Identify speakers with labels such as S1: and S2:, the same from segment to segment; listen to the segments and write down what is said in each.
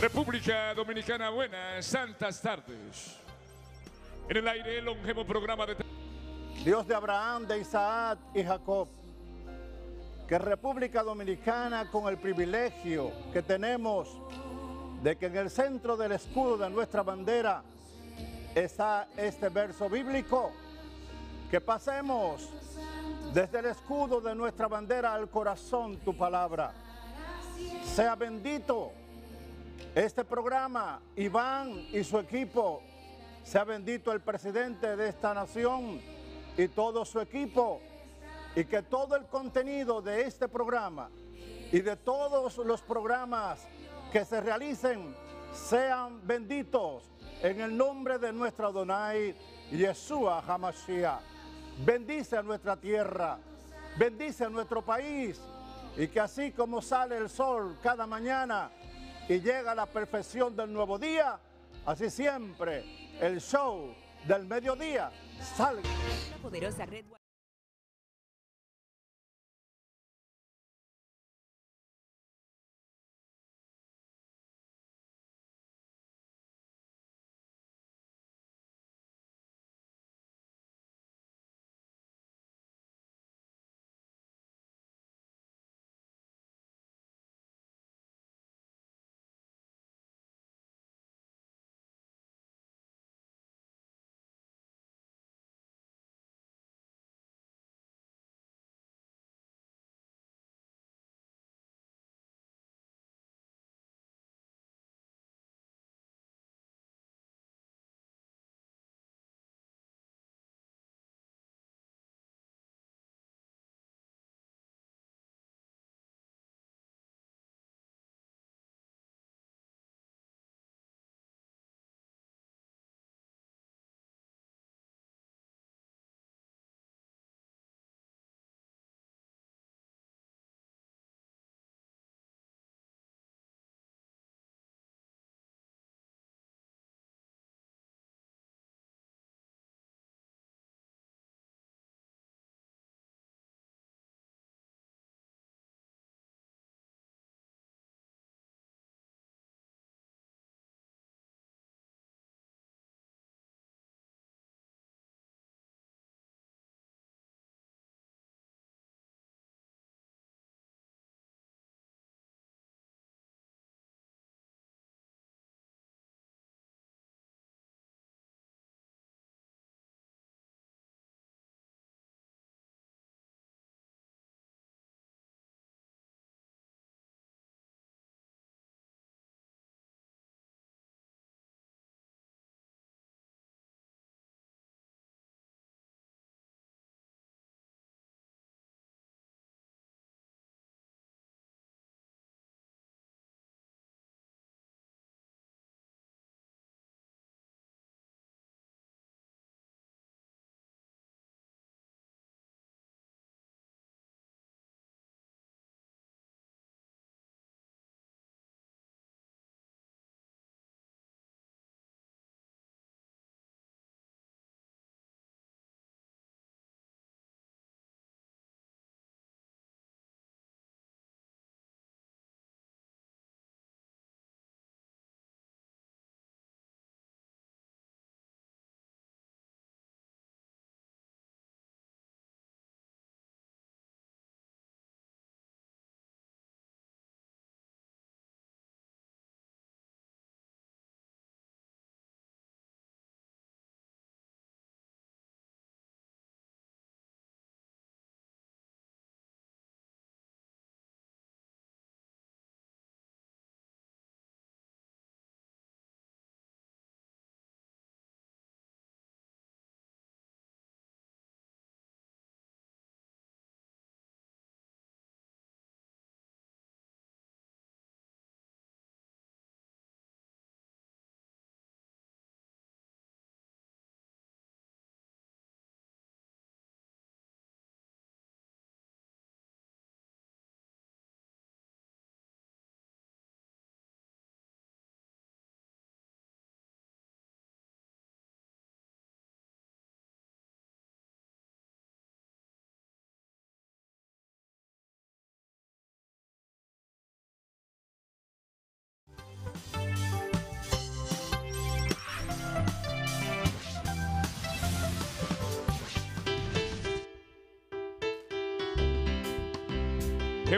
S1: República Dominicana, buenas, santas tardes. En el aire, el longevo programa de...
S2: Dios de Abraham, de Isaac y Jacob, que República Dominicana, con el privilegio que tenemos de que en el centro del escudo de nuestra bandera está este verso bíblico, que pasemos desde el escudo de nuestra bandera al corazón tu palabra. Sea bendito este programa, Iván y su equipo. Sea bendito el presidente de esta nación y todo su equipo. Y que todo el contenido de este programa y de todos los programas que se realicen sean benditos en el nombre de nuestra Donai Yeshua Hamashiach. Bendice a nuestra tierra, bendice a nuestro país y que así como sale el sol cada mañana y llega la perfección del nuevo día, así siempre el show del mediodía salga.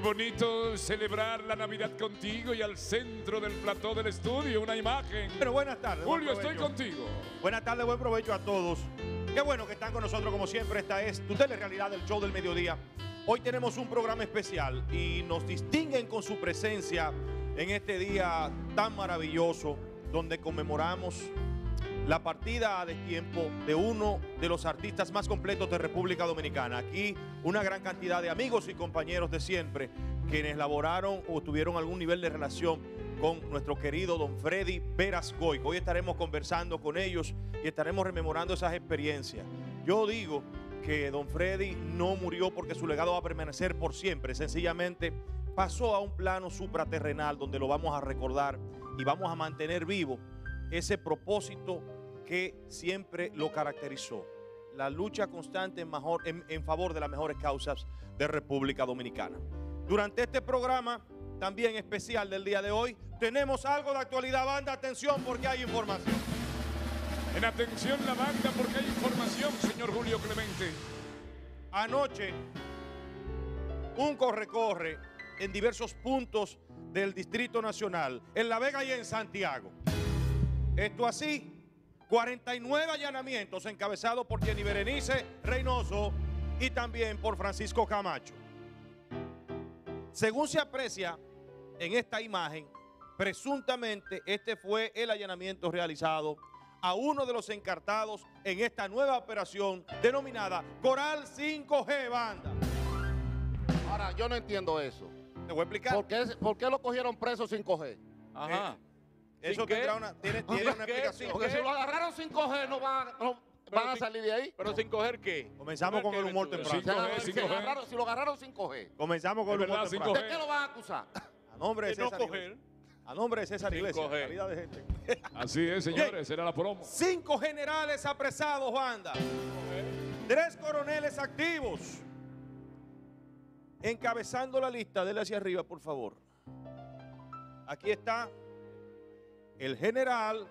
S1: Qué bonito celebrar la Navidad contigo y al centro del plató del estudio una imagen.
S3: Bueno, buenas tardes. buen
S1: Julio, estoy contigo.
S3: Buenas tardes, buen provecho a todos. Qué bueno que están con nosotros como siempre. Esta es tu telerrealidad del show del mediodía. Hoy tenemos un programa especial y nos distinguen con su presencia en este día tan maravilloso donde conmemoramos la partida a destiempo de uno de los artistas más completos de República Dominicana. Aquí una gran cantidad de amigos y compañeros de siempre quienes laboraron o tuvieron algún nivel de relación con nuestro querido don Freddy Veras Goico. Hoy estaremos conversando con ellos y estaremos rememorando esas experiencias. Yo digo que don Freddy no murió porque su legado va a permanecer por siempre, sencillamente pasó a un plano supraterrenal donde lo vamos a recordar y vamos a mantener vivo ese propósito que siempre lo caracterizó, la lucha constante en, mejor- en- en favor de las mejores causas de República Dominicana. Durante este programa, también especial del día de hoy, tenemos algo de actualidad, banda, atención porque hay información.
S1: En atención la banda porque hay información, señor Julio Clemente.
S3: Anoche, un corre-corre en diversos puntos del Distrito Nacional, en La Vega y en Santiago. Esto así, 49 allanamientos encabezados por Jenny Berenice Reynoso y también por Francisco Camacho. Según se aprecia en esta imagen, presuntamente este fue el allanamiento realizado a uno de los encartados en esta nueva operación denominada Coral 5G Banda.
S4: Ahora, yo no entiendo eso.
S3: Te voy a explicar.
S4: ¿Por qué, por qué lo cogieron preso sin coger?
S3: Ajá. Eso tendrá una, tiene, tiene
S5: ¿Sin
S3: una
S5: qué?
S3: explicación.
S4: Porque si lo agarraron sin coger, no van, no van a
S5: sin-
S4: salir de ahí.
S5: Pero sin coger qué.
S3: Comenzamos con el humor temprano.
S4: Si, agarraron-
S1: coger,
S4: si
S1: sin coger.
S4: agarraron- si lo agarraron sin coger,
S3: Comenzamos con
S1: Es
S3: el humor
S1: verdad, sin
S3: temprano.
S4: ¿de qué lo van a acusar?
S3: A nombre de
S5: De no
S3: César
S5: coger.
S3: Iglesias. A nombre de César
S5: Sin
S3: Iglesias.
S5: coger.
S3: calidad de gente.
S1: Así es, señores, era la promo.
S3: Cinco generales apresados, banda. Tres coroneles activos. Encabezando la lista, dele hacia arriba, por favor. Aquí está el general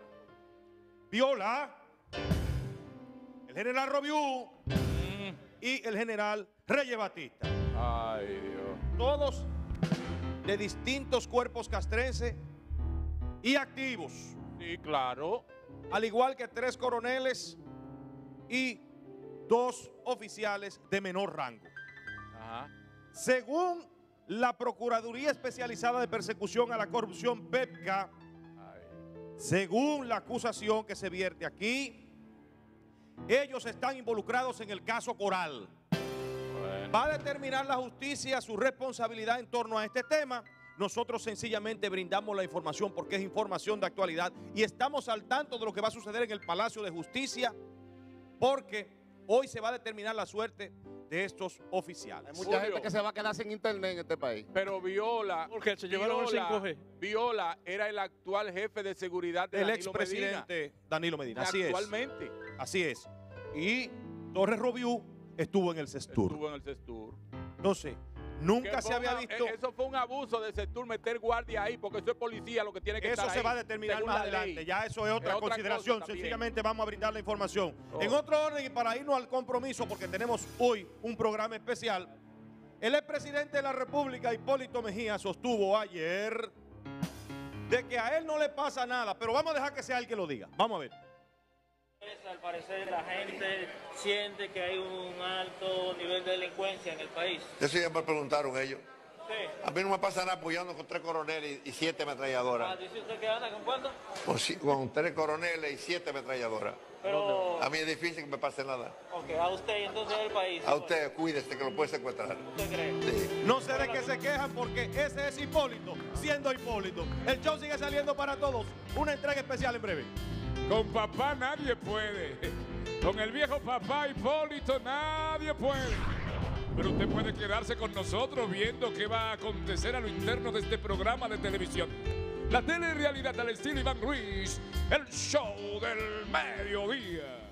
S3: Viola, el general Robiú y el general Reyes Batista.
S5: Ay, Dios.
S3: Todos de distintos cuerpos castrenses y activos.
S5: Sí, claro.
S3: al igual que tres coroneles y dos oficiales de menor rango.
S5: Ajá.
S3: Según la Procuraduría Especializada de Persecución a la Corrupción, PEPCA. Según la acusación que se vierte aquí, ellos están involucrados en el caso Coral.
S5: Bueno.
S3: Va a determinar la justicia su responsabilidad en torno a este tema. Nosotros sencillamente brindamos la información porque es información de actualidad y estamos al tanto de lo que va a suceder en el Palacio de Justicia porque hoy se va a determinar la suerte de estos oficiales.
S4: Hay mucha
S5: Julio.
S4: gente que se va a quedar sin internet en este país.
S5: Pero Viola.
S6: Porque se llevaron el
S5: Viola,
S6: 5G.
S5: Viola era el actual jefe de seguridad de
S3: El
S5: Danilo
S3: expresidente Danilo Medina. Así es.
S5: Actualmente.
S3: Así es. Y Torres Robiú estuvo en el CESTUR.
S5: Estuvo en el CESTUR.
S3: Entonces,
S5: Que
S3: nunca se había
S5: una-
S3: visto.
S5: eh, Eso fue un abuso de CESTUR meter guardia ahí, porque eso es policía lo que tiene que
S3: Eso
S5: estar
S3: se
S5: ahí,
S3: va a determinar más
S5: la
S3: adelante. Ya eso es otra
S5: Es otra
S3: consideración. Sencillamente vamos a brindar la información.
S5: Oh.
S3: En otro orden y para irnos al compromiso, porque tenemos hoy un programa especial, el expresidente de la República, Hipólito Mejía, sostuvo ayer de que a él no le pasa nada, pero vamos a dejar que sea él que lo diga. Vamos a ver.
S7: Al parecer la gente siente que hay un alto nivel de delincuencia en el país.
S8: Eso ya me preguntaron ellos.
S7: Sí.
S8: A mí no me pasa nada apoyando con tres coroneles y siete
S7: Ah,
S8: ametralladoras.
S7: ¿Dice usted que anda con cuánto?
S8: Con, tres coroneles y siete ametralladoras.
S7: Pero,
S8: A mí es difícil que me pase nada.
S7: ok, a usted y entonces al país.
S8: A usted, cuídese que lo puede secuestrar.
S7: ¿Usted cree?
S8: Sí.
S3: No sé de qué se quejan porque ese es Hipólito, siendo Hipólito. El show sigue saliendo para todos. Una entrega especial en breve.
S1: Con papá nadie puede. Con el viejo papá Hipólito nadie puede. Pero usted puede quedarse con nosotros viendo qué va a acontecer a lo interno de este programa de televisión. La telerrealidad al estilo Iván Ruiz, el show del mediodía.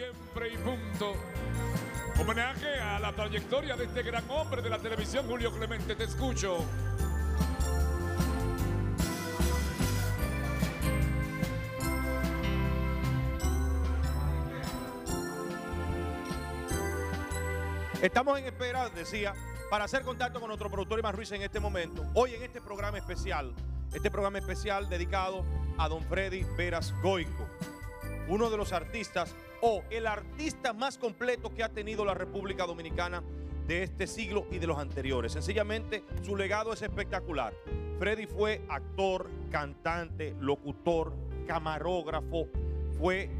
S1: Siempre y punto. Homenaje a la trayectoria de este gran hombre de la televisión, Julio Clemente, te escucho.
S3: Estamos en espera, decía, para hacer contacto con nuestro productor Iván Ruiz en este momento. Hoy en este programa especial, este programa especial dedicado a don Freddy Veras Goico, uno de los artistas o el artista más completo que ha tenido la República Dominicana de este siglo y de los anteriores. Sencillamente, su legado es espectacular. Freddy fue actor, cantante, locutor, camarógrafo, fue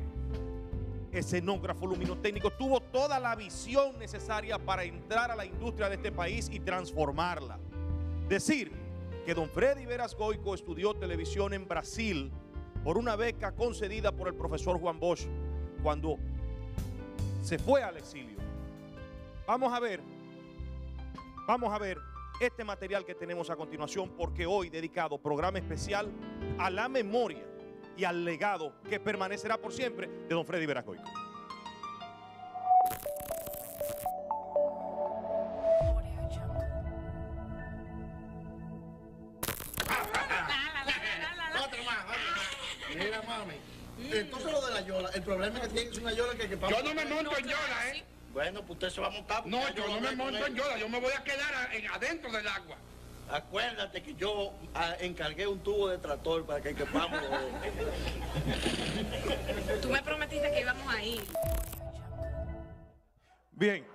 S3: escenógrafo, luminotécnico, tuvo toda la visión necesaria para entrar a la industria de este país y transformarla. Decir que don Freddy Veras Goico estudió televisión en Brasil por una beca concedida por el profesor Juan Bosch cuando se fue al exilio. Vamos a ver, vamos a ver este material que tenemos a continuación porque hoy dedicado programa especial a la memoria y al legado que permanecerá por siempre de don Freddy Veracoico.
S9: Entonces lo de la yola, el problema es que tienes una yola que... que
S10: Yo no me monto en yola, ¿eh?
S9: Bueno, pues usted se va a montar.
S10: No, yo no me monto en yola, yo me voy a quedar a- en- adentro del agua.
S9: Acuérdate que yo ah, encargué un tubo de tractor para que quepamos.
S6: Tú me prometiste que íbamos a ir.
S3: Bien.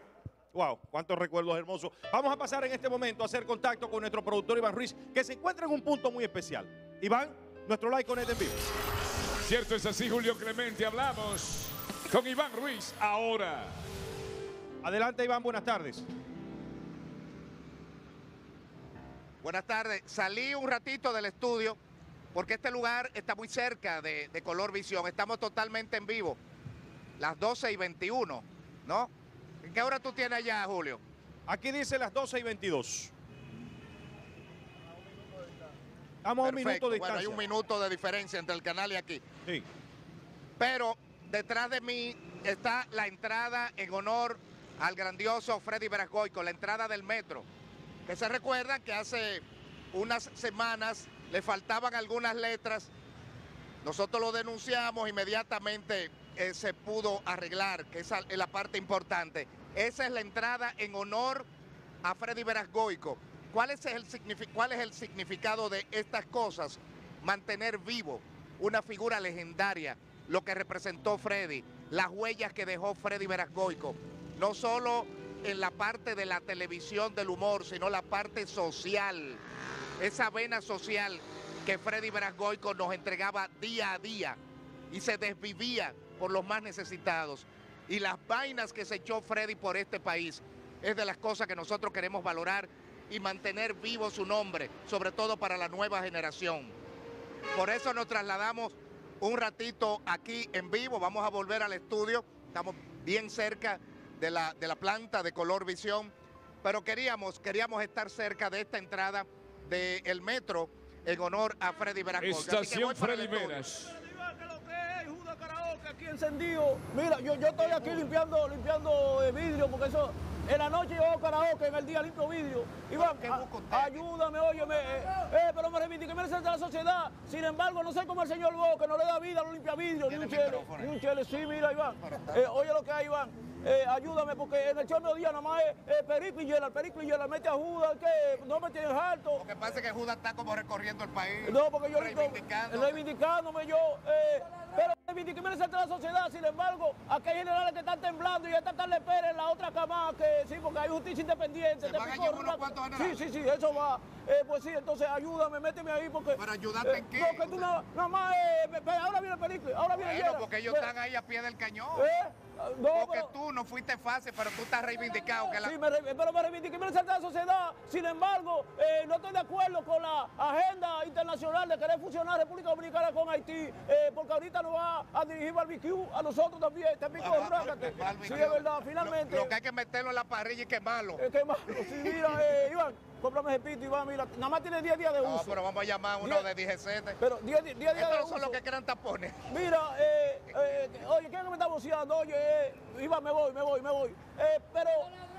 S3: Wow, cuántos recuerdos hermosos. Vamos a pasar en este momento a hacer contacto con nuestro productor Iván Ruiz, que se encuentra en un punto muy especial. Iván, nuestro like con en vivo.
S1: Cierto es así, Julio Clemente. Hablamos con Iván Ruiz ahora.
S3: Adelante, Iván, buenas tardes.
S11: Buenas tardes. Salí un ratito del estudio porque este lugar está muy cerca de, de Color Visión. Estamos totalmente en vivo. Las 12 y 21, ¿no? ¿En qué hora tú tienes allá, Julio?
S3: Aquí dice las 12 y 22. Estamos a un minuto de
S11: Bueno, hay
S3: distancia.
S11: un minuto de diferencia entre el canal y aquí.
S3: Sí.
S11: Pero detrás de mí está la entrada en honor al grandioso Freddy Verasgoico, la entrada del metro. Que se recuerdan que hace unas semanas le faltaban algunas letras. Nosotros lo denunciamos, inmediatamente eh, se pudo arreglar, que esa es la parte importante. Esa es la entrada en honor a Freddy Verasgoico. ¿Cuál es, el ¿Cuál es el significado de estas cosas? Mantener vivo una figura legendaria, lo que representó Freddy, las huellas que dejó Freddy Verasgoico, no solo en la parte de la televisión del humor, sino la parte social, esa vena social que Freddy Verasgoico nos entregaba día a día y se desvivía por los más necesitados. Y las vainas que se echó Freddy por este país es de las cosas que nosotros queremos valorar y mantener vivo su nombre, sobre todo para la nueva generación. Por eso nos trasladamos un ratito aquí en vivo, vamos a volver al estudio, estamos bien cerca de la, de la planta de Color Visión, pero queríamos, queríamos estar cerca de esta entrada del metro en honor a Freddy Veracruz. Así que
S1: Estación
S11: voy para el
S1: Freddy. Veras.
S12: aquí encendido. Mira, yo, yo estoy aquí limpiando, limpiando eh, vidrio porque eso. En la noche yo karaoke, en el día limpio vidrio. Iván, a- ayúdame, óyeme. Eh, eh, pero me reivindiqué me de la sociedad. Sin embargo, no sé cómo el señor Bo, que no le da vida, no limpia vidrio, ni un chele. Ni un chele, sí, mira, Iván. Eh, oye lo que hay, Iván. Eh, ayúdame, porque en el show mediodía nada más es eh, perico y hiela, perico y hiela. Mete a Judas, que no me tienes harto.
S11: Lo que pasa es que Judas está como recorriendo el país.
S12: No, porque yo
S11: reivindicando.
S12: reivindicándome yo, eh, pero reivindicarme de la sociedad, sin embargo, aquí hay generales que están temblando y esta tarde esperen la otra cama que sí, porque hay justicia independiente.
S11: ¿Se van a llevar
S12: una-
S11: unos cuantos
S12: Sí,
S11: generales?
S12: sí, sí, eso va. Eh, pues sí, entonces ayúdame, méteme ahí porque...
S11: ¿Para ayudarte en qué?
S12: No, que tú nada nada más, eh, ahora viene el película, ahora viene
S11: Bueno,
S12: Yera.
S11: porque ellos están ahí a pie del cañón.
S12: ¿Eh? No,
S11: porque
S12: pero-
S11: tú no fuiste fácil, pero tú estás reivindicado. Que la...
S12: Sí, me re- pero me reivindiqué me de la sociedad. Sin embargo, eh, no estoy de acuerdo con la agenda internacional de querer fusionar República Dominicana con Haití, eh, porque ahorita nos va a dirigir barbecue a nosotros también. Te pico,
S11: Ah, barbecue.
S12: Sí, es verdad, finalmente.
S11: Lo, lo que hay que meterlo en la parrilla y quemarlo.
S12: Es que malo. Sí, mira, eh, Iván, cómprame ese pito, Iván, mira, nada más tiene 10 días de uso.
S11: No, pero vamos a llamar a uno de DG7.
S12: Pero 10 días de
S11: Estos
S12: uso.
S11: son los que crean tapones.
S12: Mira, eh, eh, oye, ¿quién me está boceando? Oye, eh, Iván, me voy, me voy, me voy. Eh, pero,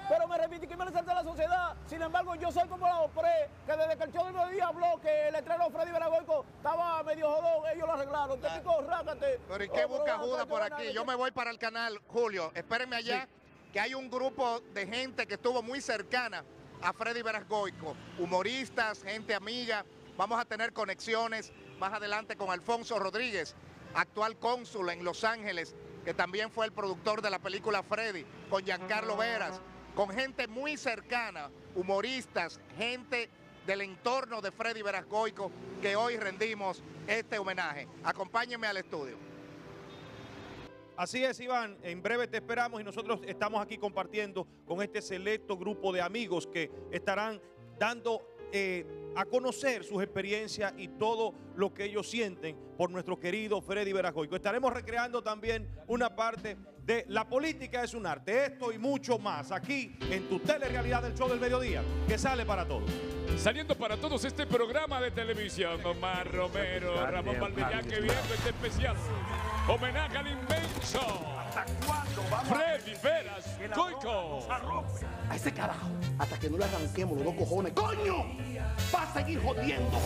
S12: pero me repite que me resalta la sociedad. Sin embargo, yo soy como la OPRE, que desde que el show del mediodía habló que el estreno Freddy Veragoico estaba medio jodón, ellos lo arreglaron. Te pico, rácate.
S11: Pero ¿y qué
S12: Oh,
S11: busca Judas por aquí? Yo me voy para el canal, Julio. Espérenme allá, que hay un grupo de gente que estuvo muy cercana a Freddy Verasgoico. Humoristas, gente amiga. Vamos a tener conexiones más adelante con Alfonso Rodríguez, actual cónsul en Los Ángeles, que también fue el productor de la película Freddy, con Giancarlo Veras, con gente muy cercana, humoristas, gente del entorno de Freddy Verasgoico, que hoy rendimos este homenaje. Acompáñenme al estudio.
S3: Así es, Iván. En breve te esperamos y nosotros estamos aquí compartiendo con este selecto grupo de amigos que estarán dando eh, a conocer sus experiencias y todo lo que ellos sienten por nuestro querido Freddy Verajoico. Estaremos recreando también una parte de La política es un arte. Esto y mucho más aquí en tu telerealidad del show del mediodía que sale para todos.
S1: Saliendo para todos este programa de televisión, Omar Romero, Ramón Valdeñán, que viendo este especial. Homenaje al inmenso Freddy Veras Goico.
S6: A ese carajo, hasta que no le arranquemos los dos cojones. ¡Coño! Va a seguir jodiendo.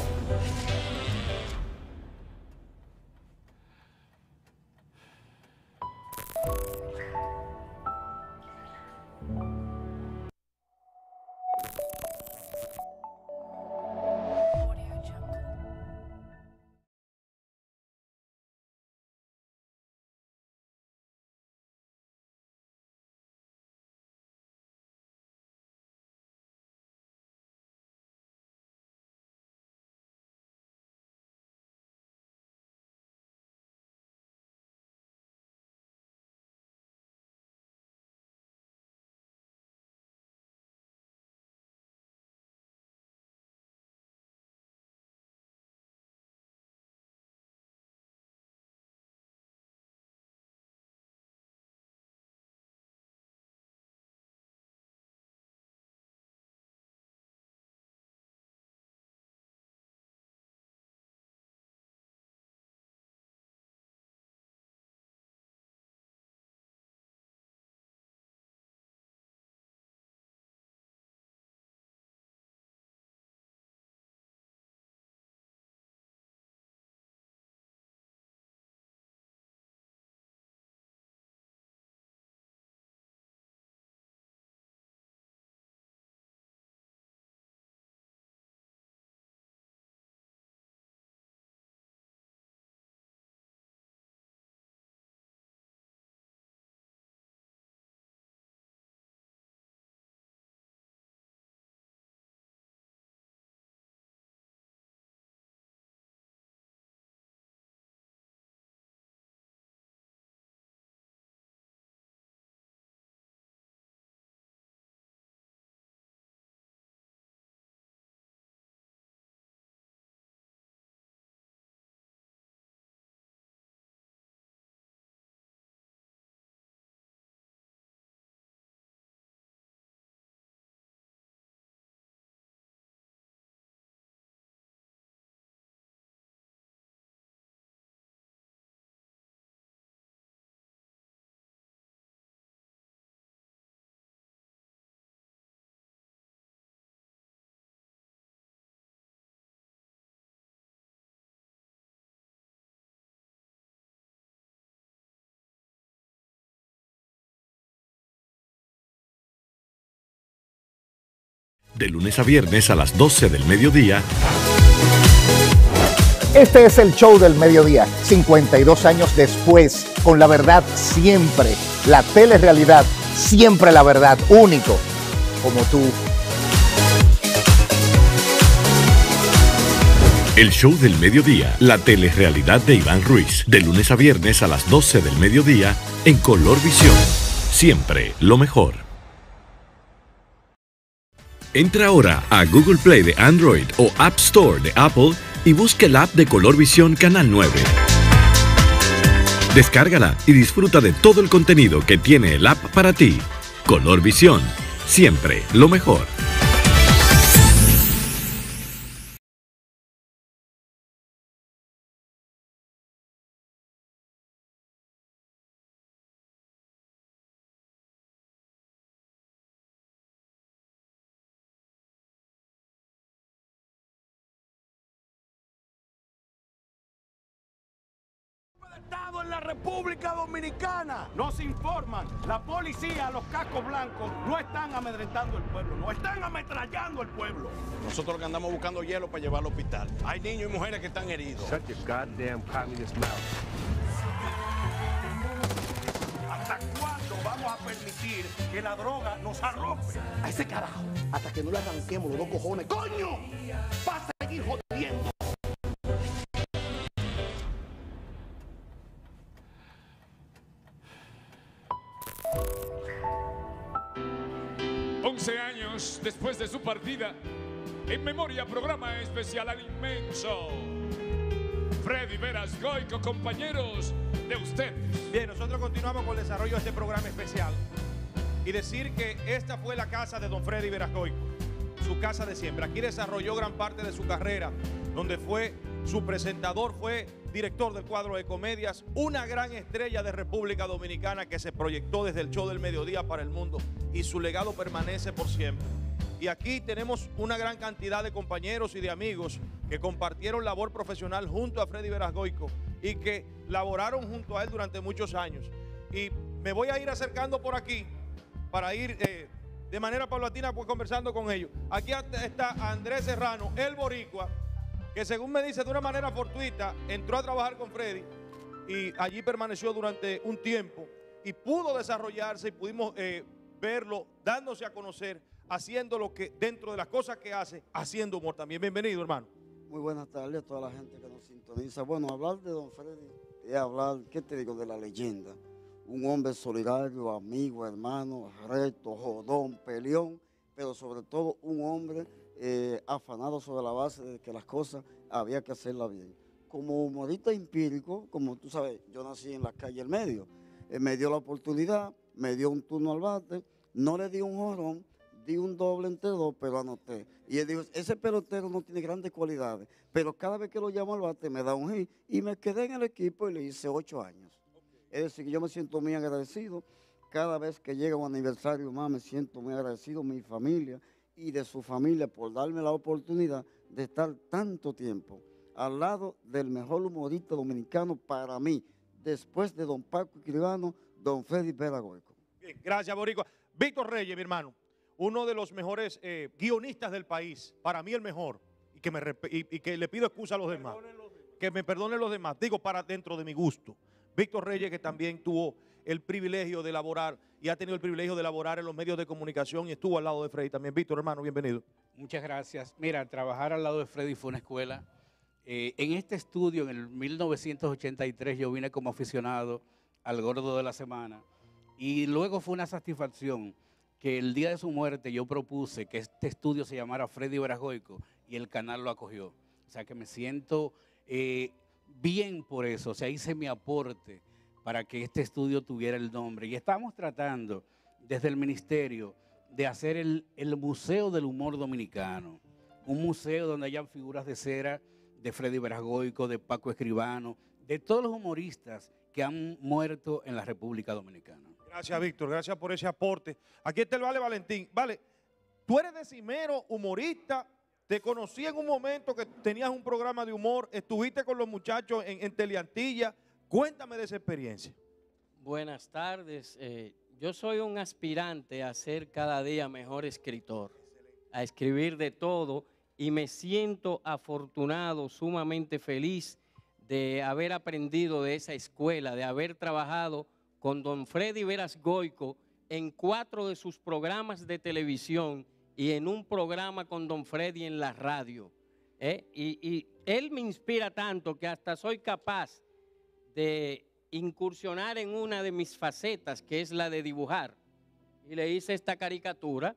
S13: De lunes a viernes a las 12 del mediodía,
S14: Este es el show del mediodía, 52 años después, con la verdad siempre, la telerrealidad, siempre la verdad, único, como tú.
S13: el show del mediodía, la telerrealidad de Iván Ruiz. De lunes a viernes a las 12 del mediodía en Color Visión. Siempre lo mejor. Entra ahora a Google Play de Android o App Store de Apple y busque el app de Color Visión Canal 9. Descárgala y disfruta de todo el contenido que tiene el app para ti. Color Visión, siempre lo mejor.
S9: República Dominicana. Nos informan, la policía, los cascos blancos, no están amedrentando el pueblo, no están ametrallando el pueblo.
S15: Nosotros lo que andamos buscando hielo para llevarlo al hospital. Hay niños y mujeres que están heridos.
S16: Shut your goddamn communist mouth.
S9: ¿Hasta cuándo vamos a permitir que la droga nos arrope?
S6: A ese carajo, hasta que no le arranquemos los dos cojones. ¡Coño! Va a seguir jodiendo.
S1: Su partida, en memoria programa especial al inmenso Freddy Veras Goico, compañeros de ustedes.
S3: Bien, nosotros continuamos con el desarrollo de este programa especial y decir que esta fue la casa de don Freddy Verascoico, su casa de siempre. Aquí desarrolló gran parte de su carrera, donde fue su presentador, fue director del cuadro de comedias, una gran estrella de República Dominicana que se proyectó desde el show del mediodía para el mundo y su legado permanece por siempre. Y aquí tenemos una gran cantidad de compañeros y de amigos que compartieron labor profesional junto a Freddy Verasgoico y que laboraron junto a él durante muchos años. Y me voy a ir acercando por aquí para ir eh, de manera paulatina pues, conversando con ellos. Aquí está Andrés Serrano, el boricua, que según me dice de una manera fortuita, entró a trabajar con Freddy y allí permaneció durante un tiempo y pudo desarrollarse y pudimos eh, verlo dándose a conocer, haciendo lo que dentro de las cosas que hace, haciendo humor también. Bienvenido, hermano.
S17: Muy buenas tardes a toda la gente que nos sintoniza. Bueno, hablar de don Freddy es hablar, ¿qué te digo? De la leyenda. Un hombre solidario, amigo, hermano, recto, jodón, peleón, pero sobre todo un hombre eh, afanado sobre la base de que las cosas había que hacerlas bien. Como humorista empírico, como tú sabes, yo nací en la calle El Medio. Él me dio la oportunidad, me dio un turno al bate, no le di un jorón, di un doble entre dos, pero anoté. Y él dijo, ese pelotero no tiene grandes cualidades, pero cada vez que lo llamo al bate me da un hit. Y me quedé en el equipo y le hice ocho años. Es decir, yo me siento muy agradecido. Cada vez que llega un aniversario más me siento muy agradecido, mi familia y de su familia por darme la oportunidad de estar tanto tiempo al lado del mejor humorista dominicano para mí, después de don Paco Escribano, don Freddy Peragoico.
S3: Bien, gracias, Boricua. Víctor Reyes, mi hermano, uno de los mejores eh, guionistas del país, para mí el mejor, y que, me, y, y que le pido excusa a los demás. Que me perdonen los demás, digo para dentro de mi gusto. Víctor Reyes, que también tuvo el privilegio de elaborar y ha tenido el privilegio de elaborar en los medios de comunicación y estuvo al lado de Freddy también. Víctor, hermano, bienvenido.
S18: Muchas gracias. Mira, trabajar al lado de Freddy fue una escuela. Eh, en este estudio, en el 1983, yo vine como aficionado al Gordo de la Semana y luego fue una satisfacción que el día de su muerte yo propuse que este estudio se llamara Freddy Veragoico y el canal lo acogió. O sea que me siento eh, bien por eso, o sea, hice mi aporte para que este estudio tuviera el nombre. Y estamos tratando desde el ministerio de hacer el, Museo del Humor Dominicano, un museo donde hayan figuras de cera de Freddy Veragoico, de Paco Escribano, de todos los humoristas que han muerto en la República Dominicana.
S3: Gracias, Víctor. Gracias por ese aporte. Aquí está el Vale Valentín. Vale, tú eres decimero, humorista. Te conocí en un momento que tenías un programa de humor. Estuviste con los muchachos en, en Teleantilla. Cuéntame de esa experiencia.
S19: Buenas tardes. Eh, yo soy un aspirante a ser cada día mejor escritor, a escribir de todo y me siento afortunado, sumamente feliz de haber aprendido de esa escuela, de haber trabajado con don Freddy Veras Goico en cuatro de sus programas de televisión y en un programa con don Freddy en la radio. ¿eh? Y, y él me inspira tanto que hasta soy capaz de incursionar en una de mis facetas, que es la de dibujar. Y le hice esta caricatura,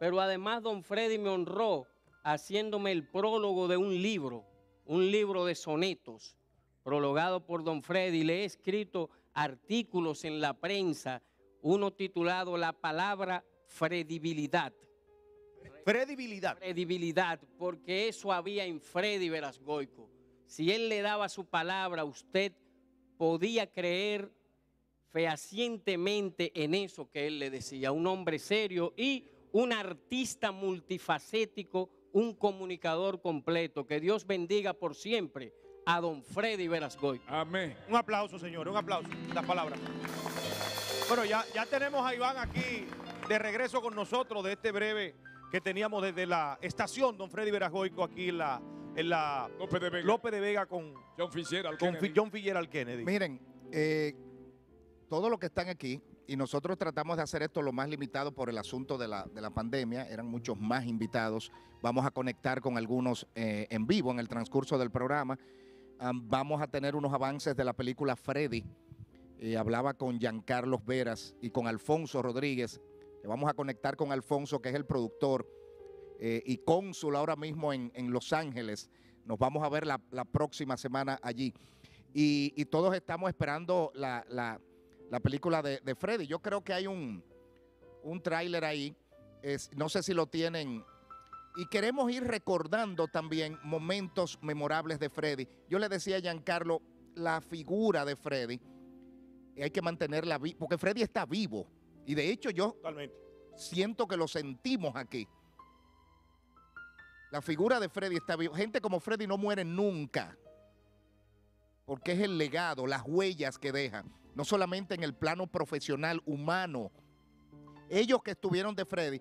S19: pero además don Freddy me honró haciéndome el prólogo de un libro, un libro de sonetos, prologado por don Freddy. Le he escrito artículos en la prensa, uno titulado La palabra fredibilidad.
S3: Fredibilidad.
S19: Fredibilidad, porque eso había en Freddy Velasgoico. Si él le daba su palabra, usted podía creer fehacientemente en eso que él le decía. Un hombre serio y un artista multifacético, un comunicador completo. Que Dios bendiga por siempre a don Freddy Verasgoy.
S1: Amén.
S3: Un aplauso, señor, un aplauso. Las palabras. Bueno, ya, ya tenemos a Iván aquí de regreso con nosotros de este breve que teníamos desde la estación Don Freddy Verasgoico aquí en la, en la
S1: López de Vega,
S3: López de Vega con
S1: John Fitzgerald.
S3: con
S1: Kennedy.
S3: John Fitzgerald Kennedy.
S11: Miren, eh, todos los que están aquí, y nosotros tratamos de hacer esto lo más limitado por el asunto de la, de la pandemia, eran muchos más invitados. Vamos a conectar con algunos eh, en vivo en el transcurso del programa. Am, vamos a tener unos avances de la película Freddy. Eh, hablaba con Giancarlos Veras y con Alfonso Rodríguez. Vamos a conectar con Alfonso, que es el productor eh, y cónsul ahora mismo en, en Los Ángeles. Nos vamos a ver la, la próxima semana allí. Y, y todos estamos esperando la, la- la película de, de Freddy. Yo creo que hay un, un tráiler ahí. No sé si lo tienen. Y queremos ir recordando también momentos memorables de Freddy. Yo le decía a Giancarlo, la figura de Freddy, hay que mantenerla viva, porque Freddy está vivo. Y de hecho yo siento que lo sentimos aquí. La figura de Freddy está viva. Gente como Freddy no muere nunca porque es el legado, las huellas que dejan, no solamente en el plano profesional, humano. Ellos que estuvieron de Freddy,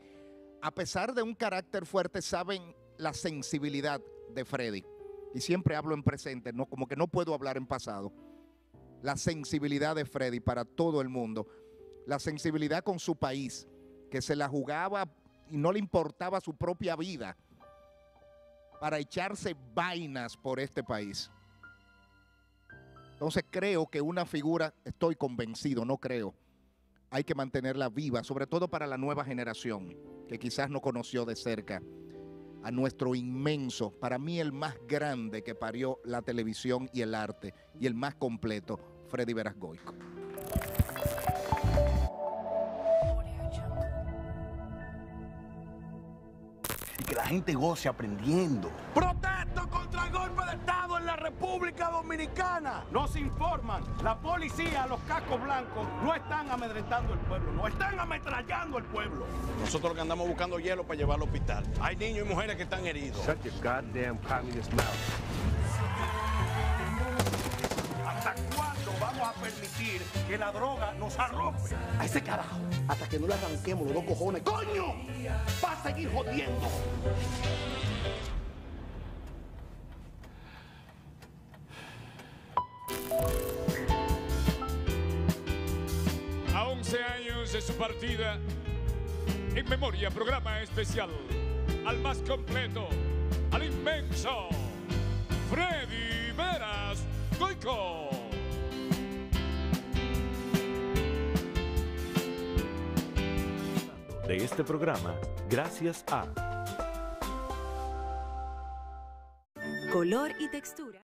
S11: a pesar de un carácter fuerte, saben la sensibilidad de Freddy. Y siempre hablo en presente, no, como que no puedo hablar en pasado. La sensibilidad de Freddy para todo el mundo. La sensibilidad con su país, que se la jugaba y no le importaba su propia vida para echarse vainas por este país. Entonces creo que una figura, estoy convencido, no creo, hay que mantenerla viva, sobre todo para la nueva generación, que quizás no conoció de cerca a nuestro inmenso, para mí el más grande que parió la televisión y el arte, y el más completo, Freddy Verasgoico.
S6: y que la gente goce aprendiendo.
S16: Protesto República Dominicana. Nos informan, la policía, los cascos blancos, no están amedrentando el pueblo, no están ametrallando el pueblo. Nosotros lo que andamos buscando hielo para llevar al hospital. Hay niños y mujeres que están heridos.
S20: Shut your goddamn communist mouth.
S16: ¿Hasta cuándo vamos a permitir que la droga nos arrope?
S6: A ese carajo, hasta que no le arranquemos los dos cojones. ¡Coño! Va a seguir jodiendo.
S1: A 11 años de su partida, en memoria, programa especial, al más completo, al inmenso, Freddy Veras Goico.
S18: De este programa, gracias a
S21: Color y textura.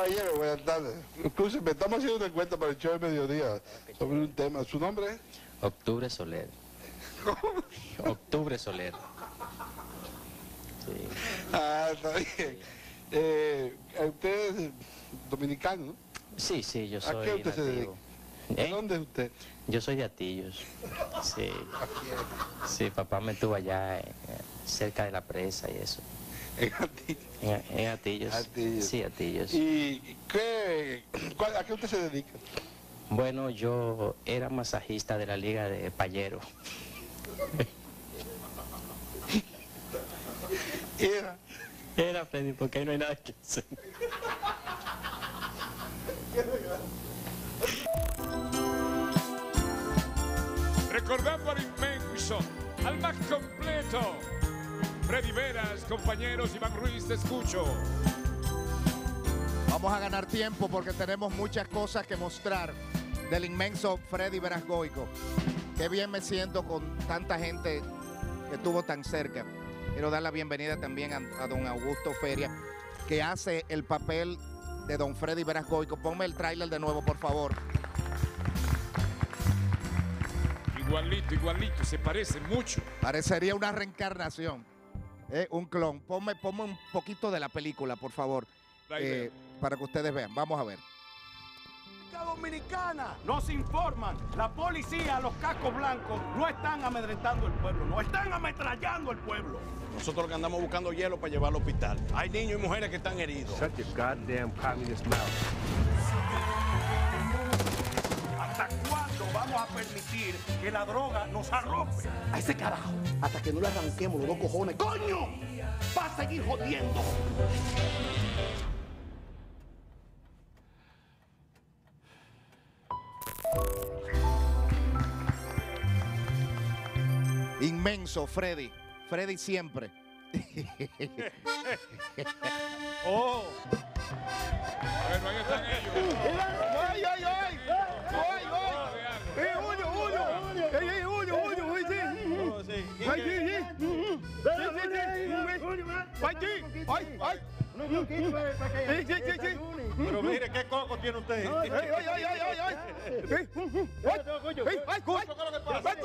S10: Caballero, buenas tardes. Escúcheme, estamos haciendo una encuesta para el show de mediodía sobre un tema. ¿Su nombre es?
S21: Octubre Soler. Octubre Soler. Sí.
S10: Ah, está bien. Eh, usted es dominicano, ¿no?
S21: Sí, sí, yo soy
S10: ¿A qué usted se dedica?
S21: nativo. ¿Eh?
S10: ¿Dónde es usted?
S21: Yo soy de Atillos. Sí. Sí, papá me tuvo allá eh, cerca de la presa y eso.
S10: ¿En Atillos?
S21: En, en Atillos.
S10: Atillos.
S21: Sí, Atillos.
S10: ¿Y qué, cuál- a qué usted se dedica?
S21: Bueno, yo era masajista de la Liga de Payero.
S10: Era.
S21: Era, Freddy, porque ahí no hay nada que hacer.
S1: Recordando al inmenso, al más completo. Freddy Veras, compañeros, Iván Ruiz, te escucho.
S11: Vamos a ganar tiempo porque tenemos muchas cosas que mostrar del inmenso Freddy Verasgoico. Qué bien me siento con tanta gente que estuvo tan cerca. Quiero dar la bienvenida también a, a don Augusto Feria, que hace el papel de don Freddy Verasgoico. Ponme el tráiler de nuevo, por favor.
S1: Igualito, igualito, se parecen mucho.
S11: Parecería una reencarnación, eh, un clon. Ponme, ponme un poquito de la película, por favor, eh, para que ustedes vean. Vamos a ver.
S12: República Dominicana. Nos informan, la policía, los cascos blancos, no están amedrentando el pueblo, no están ametrallando el pueblo. Nosotros que andamos buscando hielo para llevar al hospital. Hay niños y mujeres que están heridos.
S16: Shut your goddamn communist mouth.
S12: ¿Hasta cuándo vamos a permitir que la droga nos arrope?
S6: A ese carajo. Hasta que no le arranquemos los dos cojones.
S12: ¡Coño! Va a seguir jodiendo.
S11: Inmenso, Freddy. Freddy siempre.
S12: oh.
S1: Bueno, ahí están ellos.
S12: ¡Ay, ay, ay! ¡Ay, ay! ¡Ay, sí, sí! ¡Sí, sí, sí! ¡Ay, sí! ¡Ay, ay! Sí, sí, sí.
S3: Pero mire, ¿qué coco tiene usted?
S12: ¡Ay, ay, ay, ay, ay! ay. ¡Eh, ¡Ay, ay, ay!
S3: Cucho, ¿qué es lo que pasa?
S12: ¡Ay, ay, ay, ay, ay!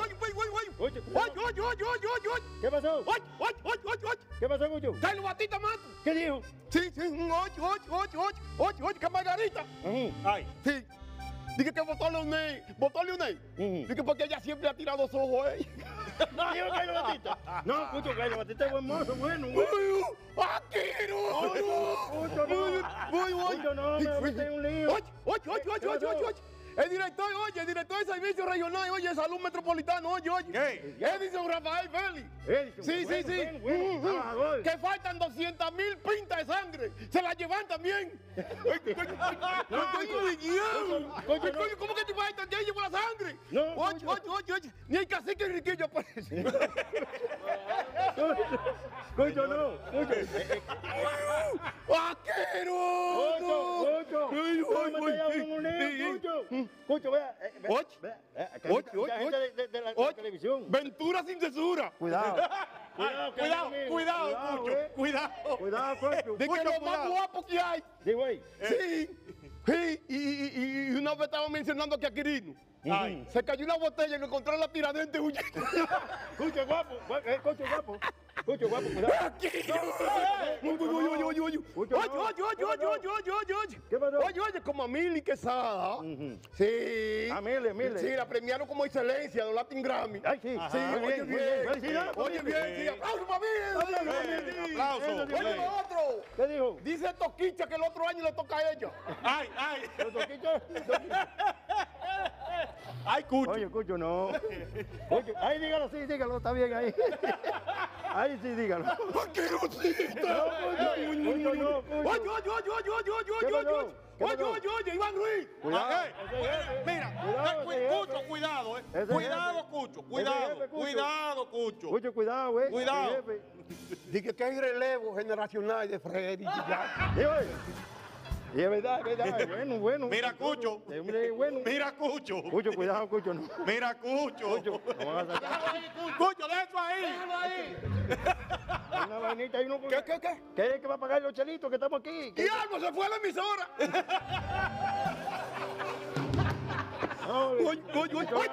S12: ¡Ay, ay, ay, ay, ay, ay!
S9: ¿Qué pasó?
S12: ¡Ay, ay, ay, ay, ay!
S9: ¿Qué pasó, Cucho?
S12: ¡Carlos Batista Mato!
S9: ¿Qué dijo?
S12: Sí, sí, oye, oye, oye, oye, oye, oye, que Margarita.
S3: Ay.
S12: Sí. Dije que votó a Leonel, votó a Leonel. Dije porque ella siempre ha tirado dos ojos, ¿eh?
S9: ¿Dijo Carlos Batista? No, Cucho, Carlos Batista es buen mozo, bueno, no. No, metí en un lío.
S12: Oye, oye, oye, oye, oye, oye, oye. El director, oye, el director de servicio regional, oye, salud metropolitano, oye, oye.
S3: ¿Qué?
S12: Edison Rafael Félix.
S9: Edison,
S12: Sí, sí,
S9: bueno,
S12: sí.
S9: bueno, bueno,
S12: Ujú.
S9: trabajador.
S12: Que faltan 200 mil pintas de sangre. Se las llevan también. Coño.
S9: Coño.
S12: Coño, ¿Cómo que te faltan? Ya llevo la sangre.
S9: No,
S12: Oye,
S9: coño.
S12: oye, oye, oye. Ni el cacique Enriquillo aparece.
S9: Cucho, no. Cucho.
S12: ¡Aqueroso!
S9: Cucho, Cucho, vea. eh, vea,
S12: Oye.
S9: vea, eh, acá
S12: Oye,
S9: hay mucha- mucha
S12: oye,
S9: gente de- de- de la- de la televisión.
S12: Ventura sin censura.
S9: Cuidado.
S12: Cuidado, cuidado, cuidado,
S9: cuidado,
S12: Cucho,
S9: eh.
S12: cuidado.
S9: Cuidado, Cucho.
S12: De que lo más guapo que hay.
S9: Sí, güey.
S12: Sí, sí, y, y, y- y una vez estaba mencionando que a Quirino.
S9: Ay.
S12: Se cayó una botella y lo encontró en la tiradente huyendo.
S9: Guapo. eh, Cucho, guapo. Cucho, guapo, cuidado.
S12: Oye, oye, oye, oye, oye. Oye,
S9: no.
S12: oye, oye, oye, oye, oye, oye, oye.
S9: ¿Qué pasó?
S12: Oye, oye, como a Mili Quesada. Sí.
S9: Ah, Mili, Mili.
S12: Sí, la premiaron como excelencia de los Latin Grammy.
S9: Ay, sí.
S12: Sí, oye
S9: bien,
S12: Oye bien, sí. Aplauso para Mili.
S9: Aplauso,
S12: Oye, lo otro.
S9: ¿Qué dijo?
S12: Dice Toquicha que el otro año le toca a ella.
S3: ¡Ay, ay!
S9: Toquitos.
S3: ¡Ay, Cucho!
S9: Oye, Cucho, no. Cucho, ahí dígalo, sí, dígalo, está bien ahí. Ahí sí, dígalo.
S12: ¡Asquerosita! Oye, oye, oye, oye, oye, oye,
S9: ¿Qué
S12: oye, oye, oye.
S9: ¿Qué
S12: Oye, oye, oye, Iván Ruiz.
S9: Cuidado,
S3: Ah, eh. Mira,
S9: Cuidado,
S3: eh, Cucho, cuidado, eh.
S9: Ese
S3: Cuidado,
S9: jefe.
S3: Cucho, cuidado.
S9: jefe, Cucho.
S3: Cuidado, Cucho.
S9: Cucho, cuidado, güey.
S3: Cuidado.
S12: Dije que hay relevo generacional de Freddy.
S22: Y es verdad, es verdad. Bueno, bueno.
S3: Mira, Cucho. Mira, Cucho.
S22: Cucho, cuidado, Cucho.
S3: Mira, Cucho.
S22: Cucho, no vas. Ahí,
S3: Cucho. Cucho, déjalo ahí. Déjalo ahí.
S22: Una vainita y uno.
S3: ¿Qué, qué, qué?
S22: ¿Qué es que va a pagar los chelitos que estamos aquí? ¡Y
S3: algo! se fue a la emisora!
S22: Oye,
S3: oye, oye, oye,